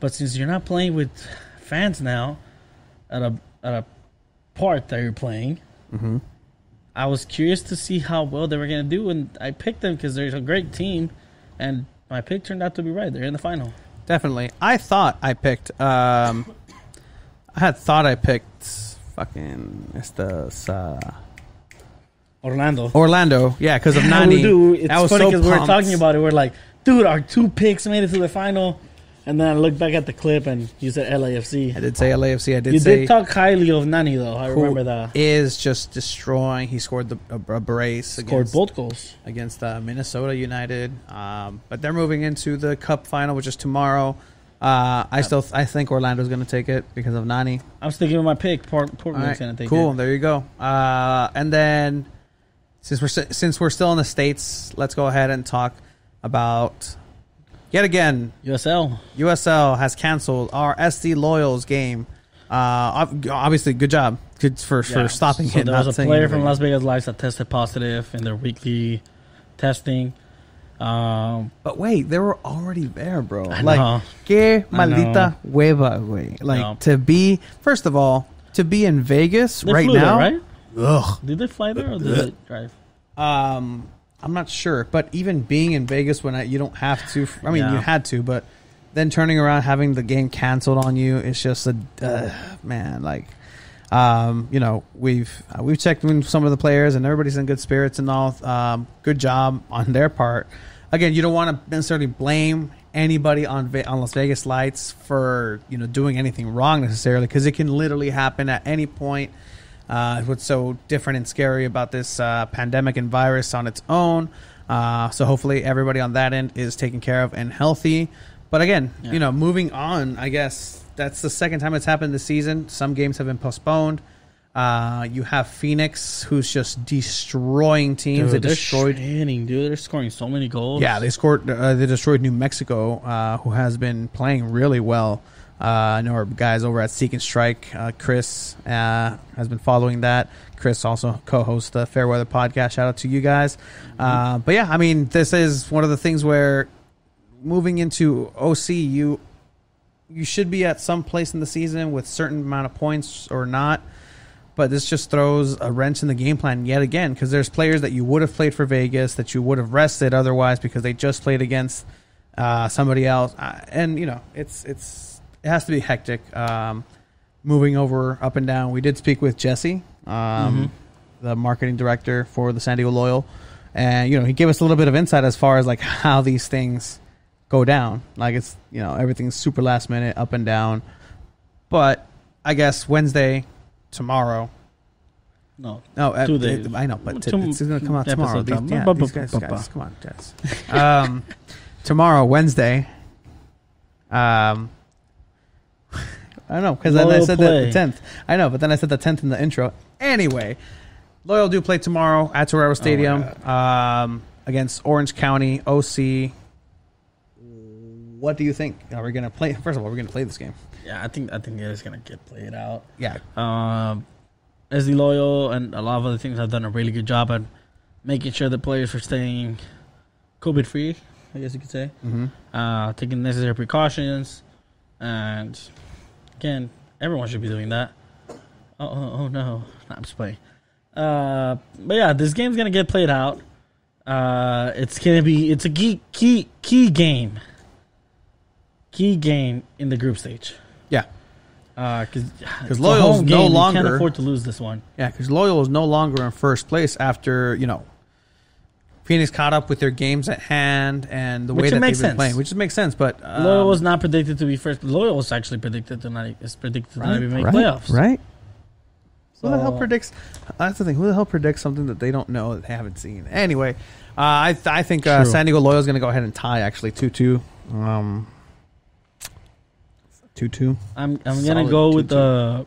But since you're not playing with fans now, at a at a part that you're playing, Mm-hmm. I was curious to see how well they were going to do, and I picked them because they're a great team, and my pick turned out to be right. They're in the final. definitely. I thought I picked. Um, I had thought I picked fucking estas, uh, Orlando. Orlando. Yeah, because of Nani. we do. It's I was funny so because we were talking about it. We're like, dude, our two picks made it to the final, and then I look back at the clip and you said LAFC. I did say LAFC. I did You say did talk highly of Nani though. I remember that. is just destroying. He scored the a, a brace Scored against, both goals. against uh, Minnesota United. Um, but they're moving into the Cup final, which is tomorrow. Uh, I still I think Orlando's going to take it because of Nani. I'm thinking of my pick. Port, Portland's right, gonna take cool. it. There you go. Uh, and then since we're since we're still in the states, let's go ahead and talk about yet again. USL. USL has canceled our SD Loyals game. Uh, obviously, good job good for for stopping so it. There was a player from. Las Vegas Lights that tested positive in their weekly testing. Um, But wait, they were already there, bro. I like, know. que maldita hueva, güey. Like No. to be first of all to be in Vegas they right now. there, right? Ugh. Did they fly there or did they drive? Um, I'm not sure, but even being in Vegas when I, you don't have to. I mean, Yeah. you had to, but then turning around having the game canceled on you, it's just a uh, man. Like, um, you know, we've uh, we've checked in some of the players, and everybody's in good spirits and all. Um, good job on their part. Again, you don't want to necessarily blame anybody on Ve- on Las Vegas Lights for you know doing anything wrong necessarily, because it can literally happen at any point. Uh, what's so different and scary about this uh, pandemic and virus on its own. Uh, so hopefully everybody on that end is taken care of and healthy. But again, Yeah. you know, moving on, I guess that's the second time it's happened this season. Some games have been postponed. Uh, you have Phoenix, who's just destroying teams. Dude, they they're destroyed. shredding, dude. They're scoring so many goals. Yeah, they scored. Uh, they destroyed New Mexico, uh, who has been playing really well. Uh, I know our guys over at Seek and Strike, uh, Chris, uh, has been following that. Chris also co-hosts the Fairweather podcast. Shout out to you guys. Uh, but yeah, I mean, this is one of the things where moving into OC, you you should be at some place in the season with certain amount of points or not. But this just throws a wrench in the game plan yet again because there's players that you would have played for Vegas that you would have rested otherwise because they just played against uh, somebody else, uh, and you know it's it's it has to be hectic. Um, moving over up and down, we did speak with Jesse, um, the marketing director for the San Diego Loyal, and you know he gave us a little bit of insight as far as like how these things go down. Like it's you know everything's super last minute, up and down. But I guess Wednesday, tomorrow. No. No, uh, Two it- days. I know, but Two- it's going to come out tomorrow. These, yeah, these guys, guys, come on, Jess. Um, tomorrow, Wednesday. Um, I don't know because then I said play. the tenth. I know, but then I said the tenth in the intro. Anyway, Loyal do play tomorrow at Torero Stadium um, against Orange County OC. What do you think? Are we going to play? First of all, we're going to play this game. Yeah, I think I think it's gonna get played out. Yeah, Um, SD Loyal and a lot of other things have done a really good job at making sure the players are staying COVID free. I guess you could say. mm-hmm. Uh, taking necessary precautions, and again, everyone should be doing that. Oh, oh, oh no, I'm just playing. Uh, but yeah, this game's gonna get played out. Uh, it's gonna be it's a key key key game. Key game in the group stage. yeah, because 'Cause Loyal's no can't longer- afford to lose this one. Yeah, because Loyal is no longer in first place after you know Phoenix caught up with their games at hand and the Which way that they've makes been playing, which just makes sense. But um, Loyal was not predicted to be first. Loyal was actually predicted to not is predicted to not even make right, playoffs. right? Who the hell predicts? That's the thing. Who the hell predicts something that they don't know that they haven't seen? Anyway, uh, I th- I think uh, San Diego Loyal is going to go ahead and tie actually two two. Um, two two. I'm I'm Solid gonna go with 2-2. the.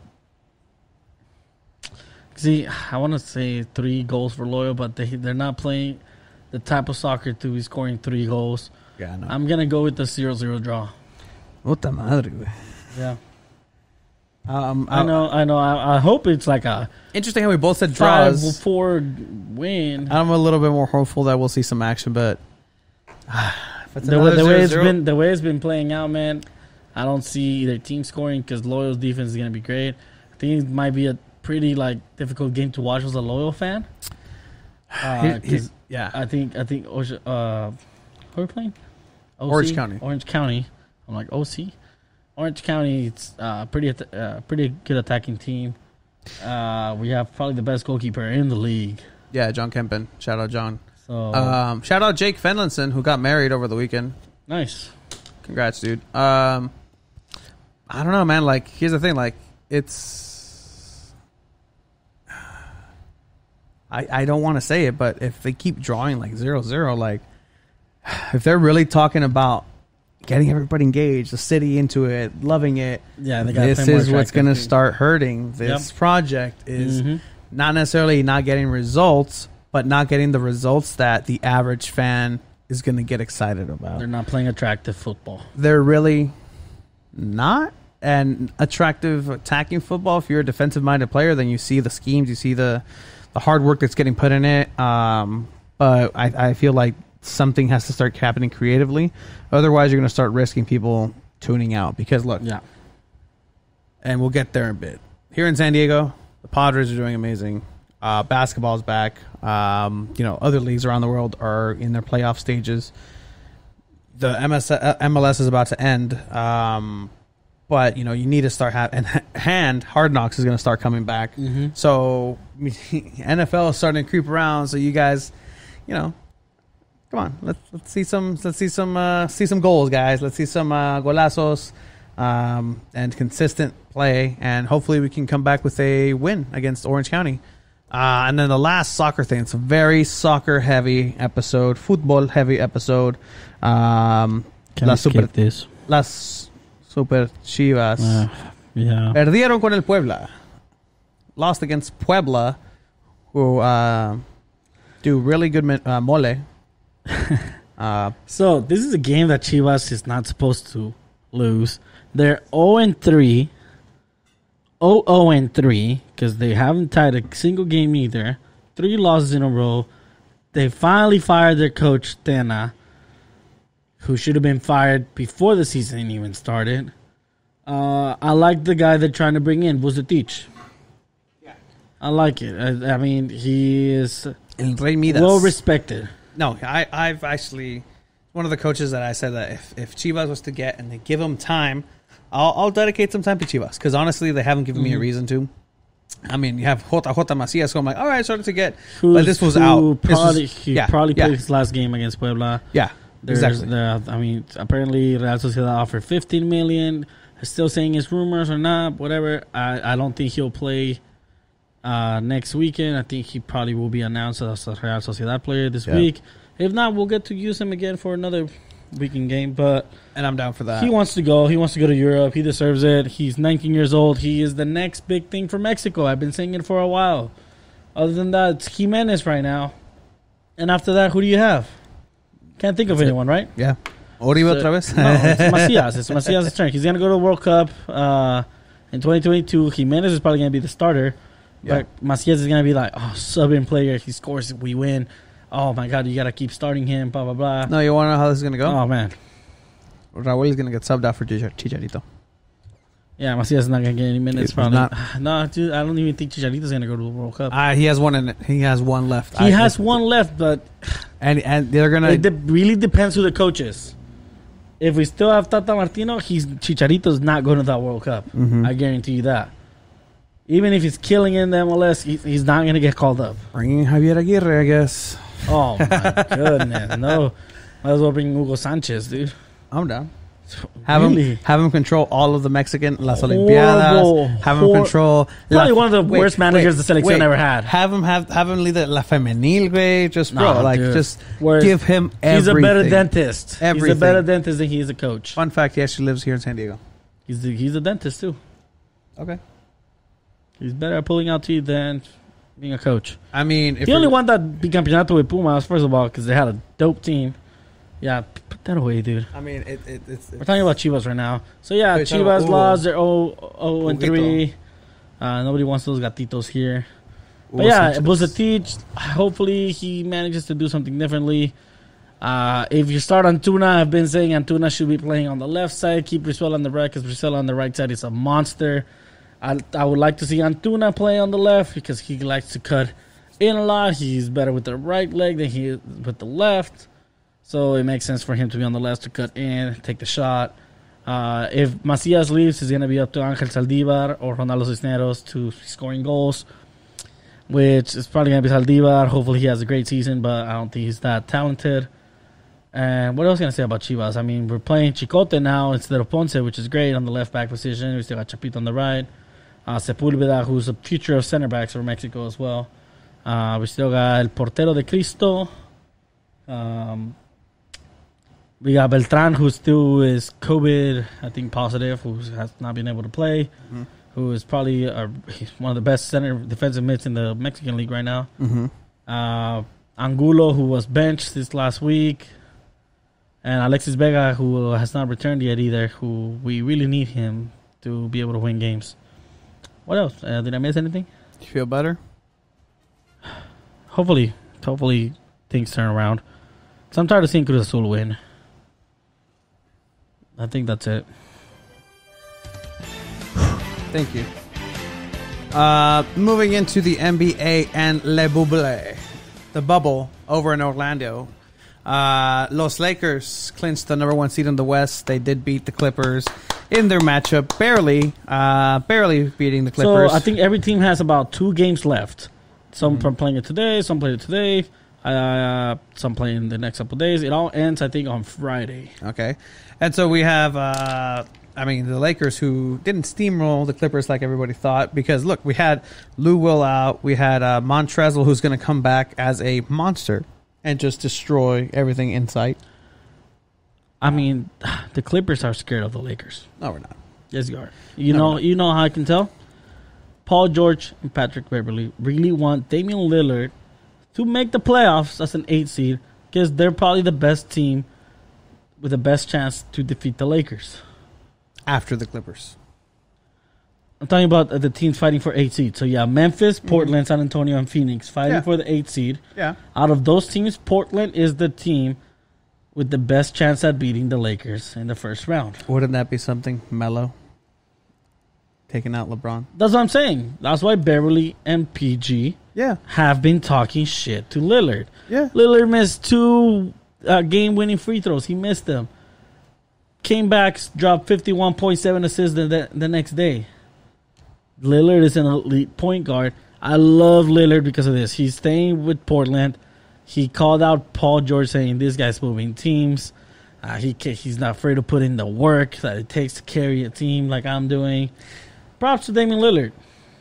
See, I want to say three goals for Loyal, but they they're not playing the type of soccer to be scoring three goals. Yeah, no. I'm gonna go with the 0-0 draw. Puta madre, güey. Yeah, Um, I know, I know. I, I hope it's like a Interesting how we both said draws. four win. I'm a little bit more hopeful that we'll see some action, but it's the, way, the way it's 0-0 been the way it's been playing out, man, I don't see either team scoring because Loyal's defense is gonna be great. I think it might be a pretty like difficult game to watch as a Loyal fan. Uh, Here- here- yeah, I think I think Ocean, uh, who are we playing? OC? Orange County. Orange County. I'm like, see, Orange County, it's uh, pretty uh, pretty good attacking team. Uh, we have probably the best goalkeeper in the league. Yeah, John Kempen. Shout out John. So Um, shout out Jake Fenlason who got married over the weekend. nice. Congrats, dude. Um, I don't know, man. Like, here's the thing. Like, it's. I I don't want to say it, but if they keep drawing like zero zero, like, if they're really talking about getting everybody engaged, the city into it, loving it, Yeah, they this is what's going to start hurting this project. Is hmm not necessarily not getting results, but not getting the results that the average fan is going to get excited about They're not playing attractive football. they're really not an attractive attacking football. If you're a defensive minded player, then you see the schemes, you see the the hard work that's getting put in it. Um, but I, I feel like something has to start happening creatively. Otherwise, you're going to start risking people tuning out. Because look, Yeah. and we'll get there in a bit. Here in San Diego, the Padres are doing amazing. Uh, basketball's back. Um, you know, other leagues around the world are in their playoff stages. The MS, uh, MLS is about to end, um, but you know you need to start having. And hand Hard Knocks is going to start coming back. Mm-hmm. So NFL is starting to creep around. So you guys, you know, come on, let's let's see some let's see some uh, see some goals, guys. Let's see some uh, golazos um, and consistent play, and hopefully we can come back with a win against Orange County. Uh, and then the last soccer thing. It's a very soccer heavy episode, football heavy episode. Um, Can La we super- skip this? las Super Chivas Uh, yeah. perdieron con el Puebla. Lost against Puebla, who uh, do really good uh, mole. uh, So this is a game that Chivas is not supposed to lose. They're 0 and 3. 0 0 and 3 because they haven't tied a single game either. Three losses in a row. They finally fired their coach Tena, who should have been fired before the season even started. Uh, I like the guy they're trying to bring in, Vucetich. I like it. I, I mean, he is El Rey Midas. well respected. no, I, I've actually one of the coaches that I said that if, if Chivas was to get and they give him time, I'll, I'll dedicate some time to Chivas because honestly they haven't given me a Mm-hmm. reason to. I mean, you have Jota Jota Macias, so I'm like, all right, started to get, Who's- but this was out. This was- Probably, he yeah, probably yeah, played his last game against Puebla. yeah, There's exactly. the, I mean, apparently Real Sociedad offered 15 million. Still saying it's rumors or not, whatever. I, I don't think he'll play uh, next weekend. I think he probably will be announced as a Real Sociedad player this Yeah. week. If not, we'll get to use him again for another weekend game. But and I'm down for that. he wants to go. He wants to go to Europe. He deserves it. He's 19 years old. He is the next big thing for Mexico. I've been saying it for a while. Other than that, it's Jimenez right now. And after that, who do you have? Can't think of That's it. anyone, right? yeah. Oribe So- otra vez? no, it's Macias. It's Macias' turn. He's going to go to the World Cup uh, in 2022. Jimenez is probably going to be the starter. Yeah. But Macias is going to be like, oh, sub-in player. He scores, we win. Oh, my God, you got to keep starting him, blah, blah, blah. No, you want to know how this is going to go? Oh, man. Raul is going to get subbed out for Chichar- Chicharito. Yeah, Macias is not going to get any minutes, He's probably. not. No, dude, I don't even think Chicharito's going to go to the World Cup. Uh, he has one in. He has one left. he I has think. one left, but and and they're gonna. it de- really depends who the coach is. If we still have Tata Martino, he's Chicharito's not going to that World Cup. Mhm. I guarantee you that. Even if he's killing in the MLS, he, he's not going to get called up. bringing Javier Aguirre, I guess. Oh my goodness, no! Might as well bring Hugo Sanchez, dude. I'm down. Have really? him have him control all of the Mexican Las Horrible, Olimpiadas. Have him control. Probably La- one of the wait, worst managers wait, the selección wait. ever had. Have him have have him lead the La Femenil, way. Just bro, Nah, like dude. just Whereas give him He's a better dentist. Everything. He's a better dentist than he is a coach. Fun fact: He actually lives here in San Diego. He's the, he's a dentist too. Okay. He's better at pulling out teeth than being a coach. I mean, if he only won that bicampeonato with Pumas, first of all, because they had a dope team. Yeah, that away, dude. I mean, it, it, it's, We're talking about Chivas right now. So yeah, Wait, Chivas lost. They're 0, 0 and Huguito. 3. Uh, nobody wants those gatitos here. But Hugo yeah. Vucetich, hopefully he manages to do something differently. Uh, if you start Antuna, I've been saying Antuna should be playing on the left side, keep Brizuela on the right, because Brizuela on the right side is a monster. I, I would like to see Antuna play on the left because he likes to cut in a lot. He's better with the right leg than he is with the left. So it makes sense for him to be on the left to cut in, take the shot. Uh, if Macias leaves, it's going to be up to Angel Saldivar or Ronaldo Cisneros to scoring goals, which is probably going to be Saldivar. Hopefully, he has a great season, but I don't think he's that talented. And what else can I say about Chivas? I mean, we're playing Chicote now instead of Ponce, which is great on the left back position. We still got Chapito on the right. Uh, Sepulveda, who's a future of center backs for Mexico as well. Uh, we still got El Portero de Cristo. Um, we got Beltran, who still is COVID, I think, positive, who has not been able to play, Mhm. who is probably he's one of the best center defensive mids in the Mexican League right now. Mm-hmm. Uh, Angulo, who was benched this last week, and Alexis Vega, who has not returned yet either, who we really need him to be able to win games. What else? Uh, did I miss anything? You feel better? Hopefully, hopefully things turn around. So I'm tired of seeing Cruz Azul win. I think that's it. Thank you. Uh, moving into the NBA and Le Bubble, the bubble over in Orlando. Uh, Los Lakers clinched the number one seed in the West. They did beat the Clippers in their matchup, barely, uh, barely beating the Clippers. So I think every team has about two games left. Some are playing it today, some play it today, uh, some playing the next couple days. It all ends, I think, on Friday. Okay. And so we have, uh, I mean, the Lakers who didn't steamroll the Clippers like everybody thought because, look, we had Lou Will out. We had uh, Montrezl who's going to come back as a monster and just destroy everything in sight. I mean, the Clippers are scared of the Lakers. No, we're not. Yes, you are. You No, know, you know how I can tell. Paul George and Patrick Beverley really want Damian Lillard to make the playoffs as an eight seed because they're probably the best team with the best chance to defeat the Lakers. After the Clippers. I'm talking about the teams fighting for eight seed. So yeah, Memphis, mm-hmm. Portland, San Antonio, and Phoenix fighting Yeah. for the eight seed. Yeah. Out of those teams, Portland is the team with the best chance at beating the Lakers in the first round. Wouldn't that be something? Mellow. Taking out LeBron. That's what I'm saying. That's why Beverley and PG Yeah. have been talking shit to Lillard. Yeah. Lillard missed two uh, game-winning free throws. He missed them. Came back, dropped 51.7 assists the, the, the next day. Lillard is an elite point guard. I love Lillard because of this. He's staying with Portland. He called out Paul George saying this guy's moving teams. Uh, he he's not afraid to put in the work that it takes to carry a team like I'm doing. Props to Damian Lillard.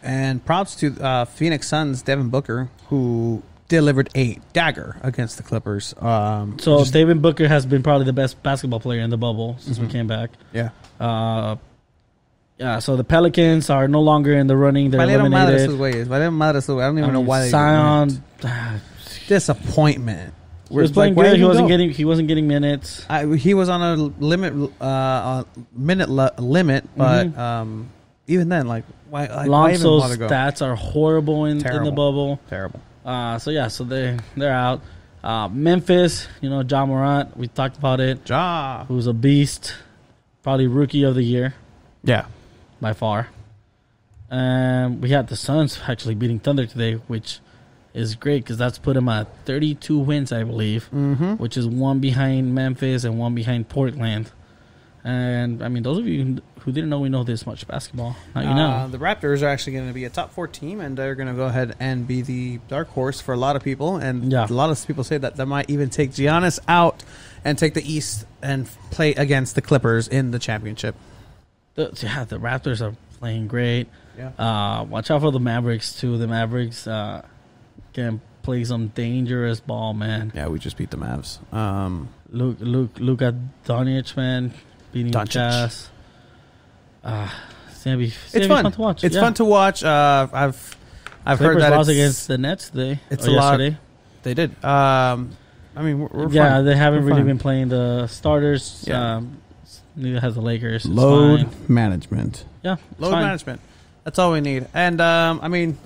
And props to uh, Phoenix Suns' Devin Booker, who delivered a dagger against the Clippers. Um, So just- David Booker has been probably the best basketball player in the bubble since we came back. yeah. Uh, yeah, so the Pelicans are no longer in the running. They're sus eliminated. güeyes. Valieron madre sus- I don't even I know mean, why they Zion went. disappointment. he was playing why good. He wasn't go? getting he wasn't getting minutes. I, he was on a limit, uh, uh minute limit, but Mhm. um, even then, like why? Like, Lonzo's stats are horrible in, in the bubble. Terrible. Uh, so yeah, so they they're out. Uh, Memphis, you know, John Morant. We talked about it. Ja. Who's a beast, probably rookie of the year Yeah. by far. And we had the Suns actually beating Thunder today, which is great because that's put them at 32 wins, I believe, Mm-hmm. which is one behind Memphis and one behind Portland. And I mean, those of you who didn't know we know this much basketball, now you know. Uh, the Raptors are actually going to be a top four team, and they're going to go ahead and be the dark horse for a lot of people. And Yeah. a lot of people say that they might even take Giannis out and take the East and play against the Clippers in the championship. The, yeah, the Raptors are playing great. Yeah. Uh, watch out for the Mavericks too. The Mavericks uh, can play some dangerous ball, man. Yeah, we just beat the Mavs. Um, Luke, Luke, Luka Doncic, man, beating Doncic. the Jazz. Uh, it's gonna be, it's it's gonna be fun. to watch. It's Yeah. fun to watch. Uh, I've I've Clippers heard that lost it's- against the Nets today. it's or a lot- they did. Um, I mean, we're, we're yeah, fine. they haven't We're really fine. been playing the starters. Yeah. Um, neither has the Lakers. It's load fine. management. Yeah, it's Load fine. management. That's all we need. And um, I mean,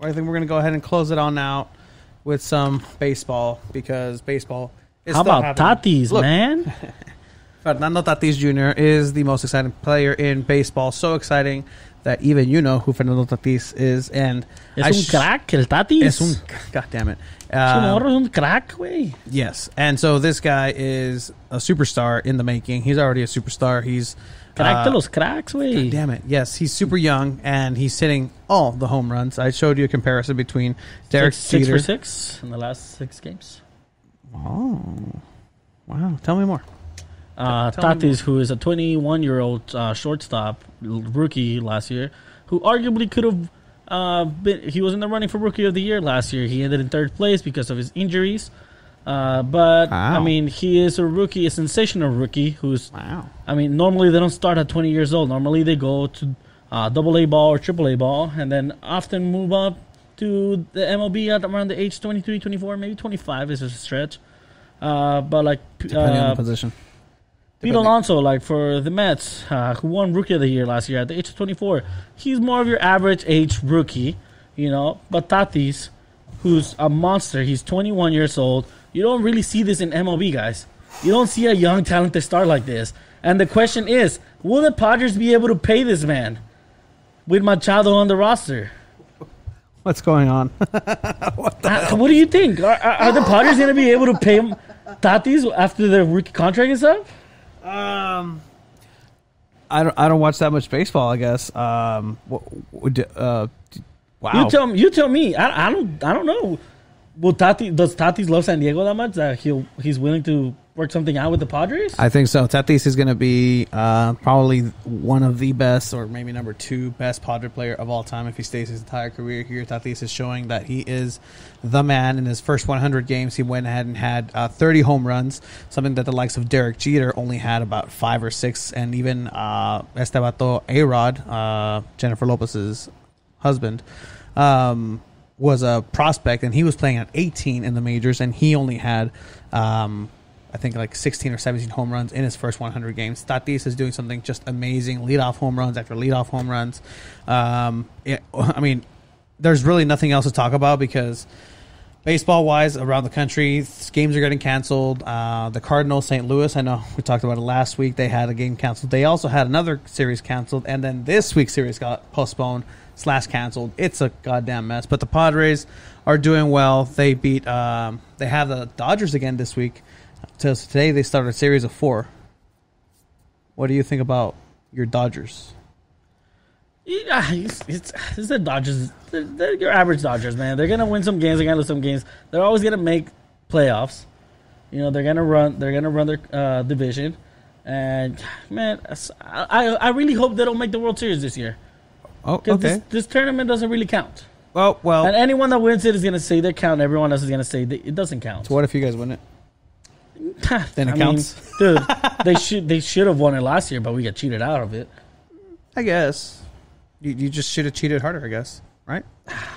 I think we're gonna go ahead and close it on out with some baseball because baseball. Is How still about happening. Tatis, Look, man? Fernando Tatis Jr. is the most exciting player in baseball. So exciting that even you know who Fernando Tatis is, and Es I un sh- crack, el Tatis. Es un, God damn it. Uh, es un crack, güey. yes, and so this guy is a superstar in the making. He's already a superstar. He's Crack uh, los cracks, güey. Damn it! Yes, he's super young and he's hitting all the home runs. I showed you a comparison between Derek Six, six for six in the last six games. Oh, wow! Tell me more. Uh, Tatis, who is a 21 year old uh, shortstop rookie last year, who arguably could have uh, been, he was in the running for rookie of the year last year. He ended in third place because of his injuries. Uh, but I mean, he is a rookie, a sensational rookie who's Wow. I mean, normally they don't start at 20 years old. Normally they go to uh, double A ball or triple A ball and then often move up to the MLB at around the age 23, 24, maybe 25 is a stretch. Uh, but like Depending on uh, the position. Pete Alonso, like for the Mets, uh, who won Rookie of the Year last year at the age of 24, he's more of your average age rookie, you know. But Tatis, who's a monster, he's 21 years old. You don't really see this in MLB, guys. You don't see a young, talented star like this. And the question is, will the Padres be able to pay this man with Machado on the roster? What's going on? Uh, what do you think? Are, are, are the Padres going to be able to pay Tatis after the rookie contract is up? Um, I don't. I don't watch that much baseball. I guess. Um, uh, wow. You tell me. You tell me. I, I don't. I don't know. Tati does Tatis love San Diego that much that he'll he's willing to work something out with the Padres? I think so. Tatis is going to be uh, probably one of the best, or maybe number two best Padre player of all time if he stays his entire career here. Tatis is showing that he is the man. In his first 100 games, he went ahead and had uh, 30 home runs, something that the likes of Derek Jeter only had about five or six, and even uh, Estebato Arod, uh, Jennifer Lopez's husband. Um, was a prospect and he was playing at 18 in the majors and he only had um, I think like 16 or 17 home runs in his first 100 games. Tatis is doing something just amazing. Leadoff home runs after leadoff home runs. Um, it, I mean, there's really nothing else to talk about because baseball wise around the country, games are getting canceled. Uh, the Cardinals, St. Louis, I know we talked about it last week. They had a game canceled. They also had another series canceled, and then this week's series got postponed slash canceled. It's a goddamn mess. But the Padres are doing well. They beat. Um, they have the Dodgers again this week. So today they started a series of four. What do you think about your Dodgers? Yeah, it's, it's, it's the Dodgers. They're, they're your average Dodgers, man. They're gonna win some games. They're gonna lose some games. They're always gonna make playoffs. You know, they're gonna run. They're gonna run their uh, division. And man, I I really hope they don't make the World Series this year. Oh, okay. This, this tournament doesn't really count. Well, well. And anyone that wins it is gonna say they count. Everyone else is gonna say they, it doesn't count. So what if you guys win it? Then it I mean, counts. dude. They should they should have won it last year, but we got cheated out of it. I guess. You, you just should have cheated harder, I guess. Right?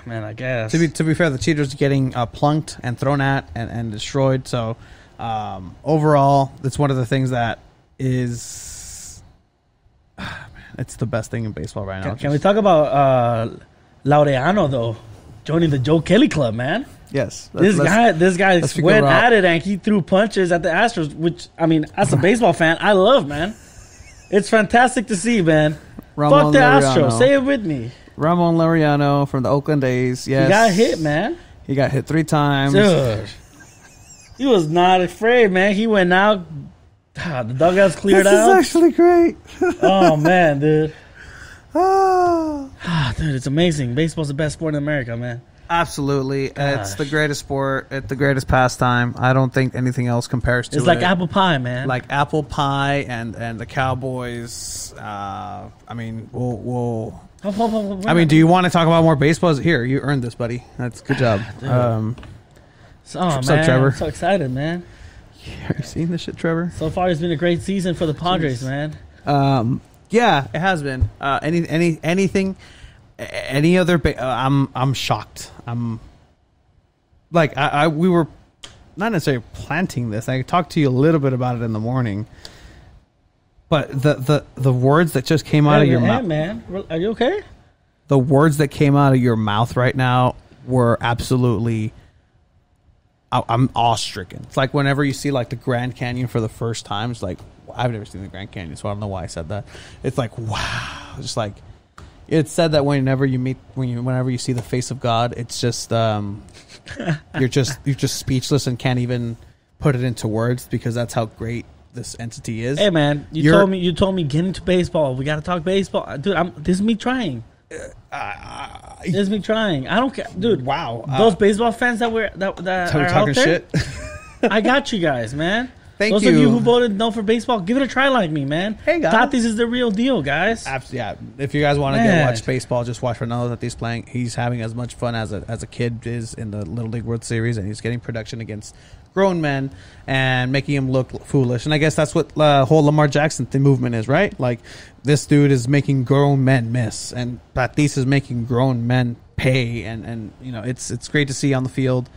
Man, I guess. To be to be fair, the cheaters are getting uh, plunked and thrown at and, and destroyed. So um, overall, it's one of the things that is ah, man, it's the best thing in baseball right now. Can, can we talk about uh, Laureano though? Joining the Joe Kelly Club, man. Yes, This guy, this guy went at it and he threw punches at the Astros, which I mean, as a baseball fan, I love, man. It's fantastic to see, man. Ramon Fuck the Laureano. Astros. Say it with me. Ramon Laureano from the Oakland A's. Yes, He got hit, man. He got hit three times. Dude. He was not afraid, man. He went out. Ah, the dugout's cleared this out. is actually great. oh man, dude. Ah. Ah, dude, it's amazing. Baseball's the best sport in America, man. Absolutely, it's the greatest sport. It's the greatest pastime. I don't think anything else compares to It's it. like apple pie, man. like apple pie and and the Cowboys. Uh, I mean, we'll, we'll I mean, do you want to talk about more baseball? Here, you earned this, buddy. That's good job. Um, oh man, What's up, Trevor? I'm so excited, man. have you seen this shit, Trevor? So far, it's been a great season for the Padres, man. Um, yeah, it has been. Uh, any any anything, any other? Ba- uh, I'm I'm shocked. I'm like I, I we were not necessarily planting this. I talked to you a little bit about it in the morning, but the the the words that just came out of your hey, mouth, man. Are you okay? the words that came out of your mouth right now were absolutely I, I'm awestricken. It's like whenever you see like the Grand Canyon for the first time, it's like I've never seen the Grand Canyon, so I don't know why I said that. It's like wow, just like it's said that whenever you meet when you whenever you see the face of God, it's just um, you're just you're just speechless and can't even put it into words because that's how great this entity is. Hey man, you You're- told me you told me get into baseball. We got to talk baseball, dude. I'm, this is me trying. this is me trying. I don't care, dude. Wow. Those Uh, baseball fans that were that that are we're out talking there, shit. I got you guys, man. Thank Those you. of you who voted no for baseball, give it a try like me, man. Hey, guys. Tatis is the real deal, guys. Abs- yeah, if you guys want to go watch baseball, just watch Ronaldo that he's playing. He's having as much fun as a as a kid is in the Little League World Series, and he's getting production against grown men and making him look foolish. And I guess that's what uh, whole Lamar Jackson th- movement is, right? Like this dude is making grown men miss, and Tatis is making grown men pay. And and you know it's it's great to see on the field.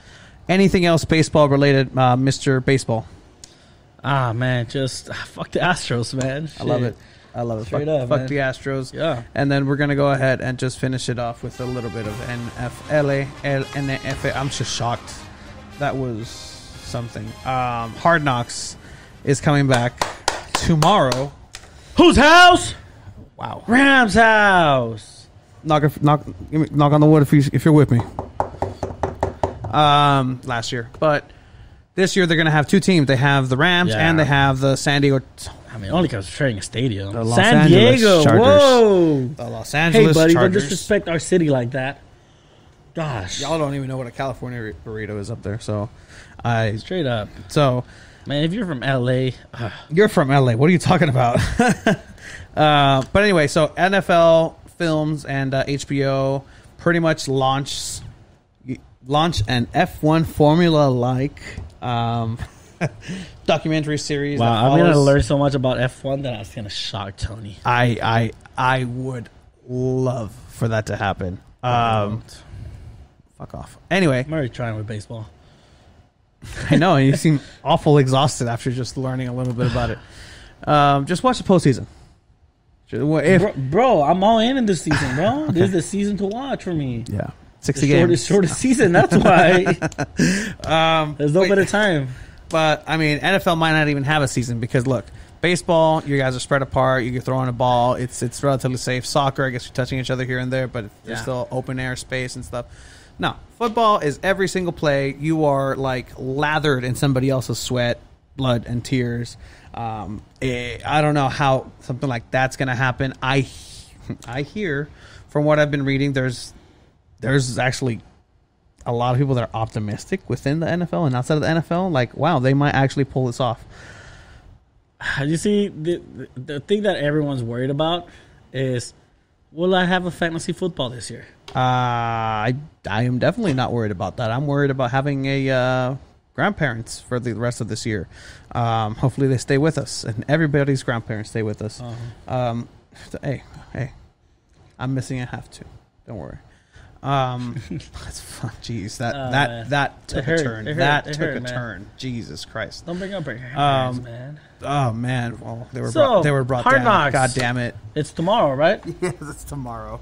Anything else baseball related, uh, Mister Baseball? Ah man, just ah, fuck the Astros, man. I love Shit. it. I love it. Straight fuck up, fuck man. the Astros. Yeah. And then we're gonna go ahead and just finish it off with a little bit of NFL. I'm just shocked. That was something. Um, Hard Knocks is coming back tomorrow. Whose house? Wow. Rams house. Knock knock give me- knock on the wood if you if you're with me. Um, last year, but this year they're gonna have two teams. They have the Rams Yeah. and they have the San Diego, I mean, only because we're sharing a stadium. The Los San Angeles Diego. Chargers. Whoa. the Los Angeles. Hey, Angeles buddy, Chargers. don't disrespect our city like that. Gosh. Y'all don't even know what a California burrito is up there, so I Straight up. so Man, if you're from LA, uh, You're from LA. What are you talking about? uh, but anyway, so NFL films and uh, HBO pretty much launch launch an F1 Formula like um, documentary series. wow, I'm going to learn so much about F1 that I was going to shock Tony. I I I would love for that to happen. Um, fuck off. Anyway, I'm already trying with baseball. I know you seem awful exhausted after just learning a little bit about it. Um, just watch the postseason. If, bro, bro, I'm all in in this season, bro. This is the season to watch for me. Yeah, The sixty shortest, games. shortest season. That's why. Um, There's no wait, better time. But I mean, NFL might not even have a season because look, baseball, you guys are spread apart. You're throwing a ball. It's it's relatively safe. Soccer, I guess you're touching each other here and there, but there's Yeah. still open air space and stuff. No, football is every single play. You are like lathered in somebody else's sweat, blood, and tears. Um, eh, I don't know how something like that's going to happen. I I hear from what I've been reading, there's there's actually a lot of people that are optimistic within the NFL and outside of the NFL. Like, wow, they might actually pull this off. You see, the, the thing that everyone's worried about is will I have a fantasy football this year? Uh, I I am definitely not worried about that. I'm worried about having a uh, grandparents for the rest of this year. Um, hopefully they stay with us, and everybody's grandparents stay with us. Uh-huh. Um, so, hey, hey, I'm missing a half too. Don't worry. Um, that's fun. Jeez, that Oh, that that took hurt. a turn. Hurt. That took hurt, a man. turn. Jesus Christ. Don't bring up your hands, Um, man. Oh man, well they were So, brought, they were brought Hard down. Knocks. God damn it. It's tomorrow, right? yes, it's tomorrow.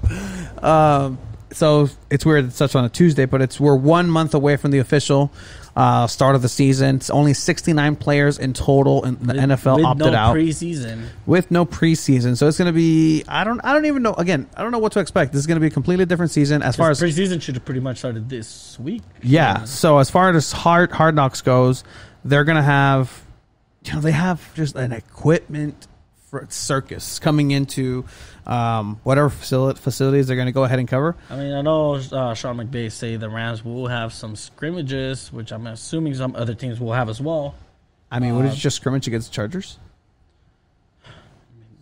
Um, so it's weird it's such on a Tuesday, but it's we're one month away from the official uh, start of the season. It's only 69 players in total, and the NFL With opted no out preseason. with no preseason. So it's going to be I don't I don't even know. Again, I don't know what to expect. This is going to be a completely different season as far as preseason should have pretty much started this week. yeah. So as far as hard hard knocks goes, they're gonna have, you know, they have just an equipment for circus coming into um, whatever facility, facilities they're gonna go ahead and cover. I mean, I know uh, Sean McVay say the Rams will have some scrimmages, which I'm assuming some other teams will have as well. I mean, what Uh, did you just scrimmage against the Chargers?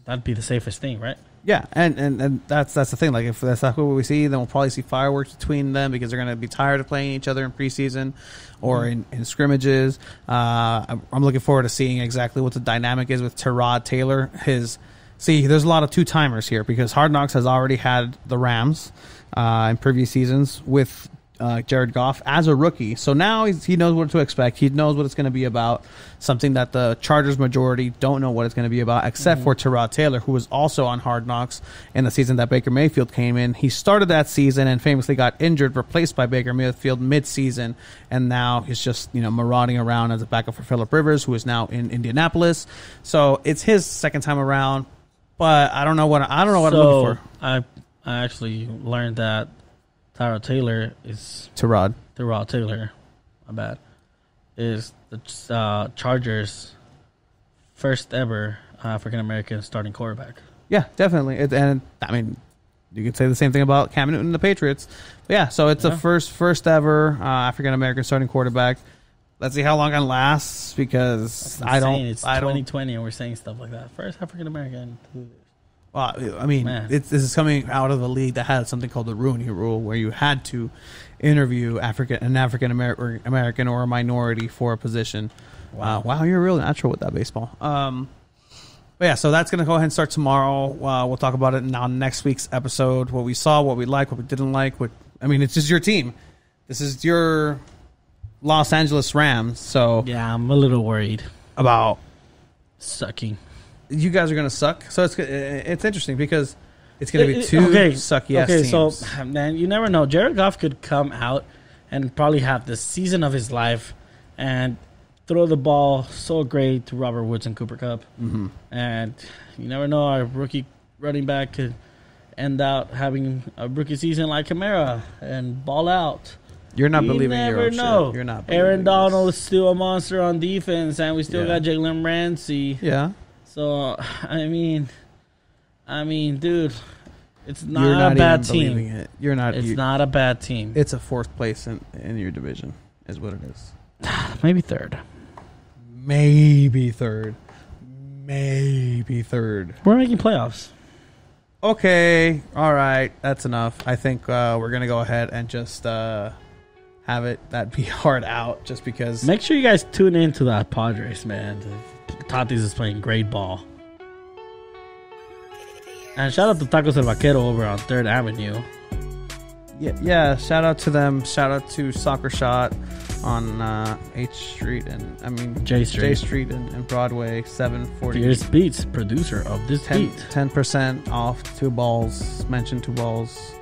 That'd be the safest thing, right? Yeah, and, and, and that's that's the thing. Like, if that's not what we see, then we'll probably see fireworks between them because they're going to be tired of playing each other in preseason or in, in scrimmages. Uh, I'm, I'm looking forward to seeing exactly what the dynamic is with Terod Taylor. His see, there's a lot of two timers here because Hard Knocks has already had the Rams uh, in previous seasons with uh, Jared Goff as a rookie. So now he's, he knows what to expect. He knows what it's going to be about. Something that the Chargers majority don't know what it's going to be about, except Mm-hmm. for Terrell Taylor, who was also on Hard Knocks in the season that Baker Mayfield came in. He started that season and famously got injured, replaced by Baker Mayfield mid-season, and now he's just you know marauding around as a backup for Philip Rivers, who is now in Indianapolis. So it's his second time around, but I don't know what I don't know what I'm so looking for. I I actually learned that Tyrod Taylor is Terod. Tyrod Taylor. My bad. Is the uh, Chargers' first ever African American starting quarterback. Yeah, definitely. It, and I mean, you could say the same thing about Cam Newton and the Patriots. But yeah, so it's Yeah. the first first ever uh, African American starting quarterback. Let's see how long it lasts because I don't. It's I don't. 2020 and we're saying stuff like that. First African American. Well, I mean, it's, this is coming out of a league that had something called the Rooney Rule, where you had to interview African an African Amer- American or a minority for a position. Wow, wow, you're real natural with that baseball. Um, but yeah, so that's gonna go ahead and start tomorrow. Uh, we'll talk about it in on next week's episode. What we saw, what we liked, what we didn't like. What I mean, it's just your team. This is your Los Angeles Rams. So Yeah, I'm a little worried. about Sucking. you guys are gonna suck. So it's uh, it's interesting because it's gonna be It- it- two okay, sucky Okay, teams. so man, you never know. Jared Goff could come out and probably have the season of his life and throw the ball so great to Robert Woods and Cooper Kupp. Mhm. And you never know, our rookie running back could end out having a rookie season like Kamara and ball out. You're not you believing never your own know. shit. You're not. Aaron. Donald is still a monster on defense, and we still Yeah. got Jalen Ramsey. Yeah, So I mean, I mean, dude, it's not, you're not a bad team. believing it. You're not. It's you- not a bad team. It's a fourth place in in your division, is what it is. Maybe third. Maybe third. Maybe third. We're making playoffs. Okay, all right, that's enough. I think uh, we're gonna go ahead and just uh, have it that be hard out, just because. Make sure you guys tune in to that Padres, man. Tatis is playing great ball. And shout out to Tacos El Vaquero over on Third Avenue. Yeah, yeah. Shout out to them. Shout out to Soccer Shot on uh, H Street and I mean J Street. J Street and, and Broadway, seven forty. Fierce Beats, producer of this 10 beat. percent off two balls. Mention two balls.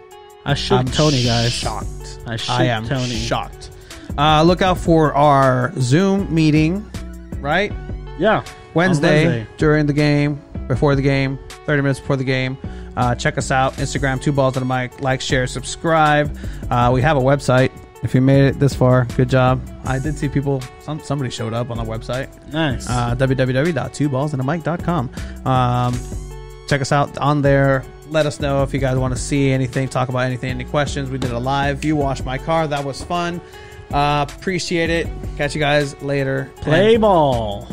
I shook I'm Tony, guys. Shocked. I shook I am Tony. shocked. Uh, look out for our Zoom meeting, right? Yeah. Wednesday, Wednesday. during the game, before the game, 30 minutes before the game. Uh, check us out. Instagram, two balls on the mic. Like, share, subscribe. Uh, we have a website. If you made it this far, good job. I did see people, some somebody showed up on the website. Nice. Uh, www.twoballsandamic.com. Um, check us out on there. Let us know if you guys want to see anything, talk about anything, any questions. We did a live You wash my car. That was fun. Uh, appreciate it. Catch you guys later. Play ball.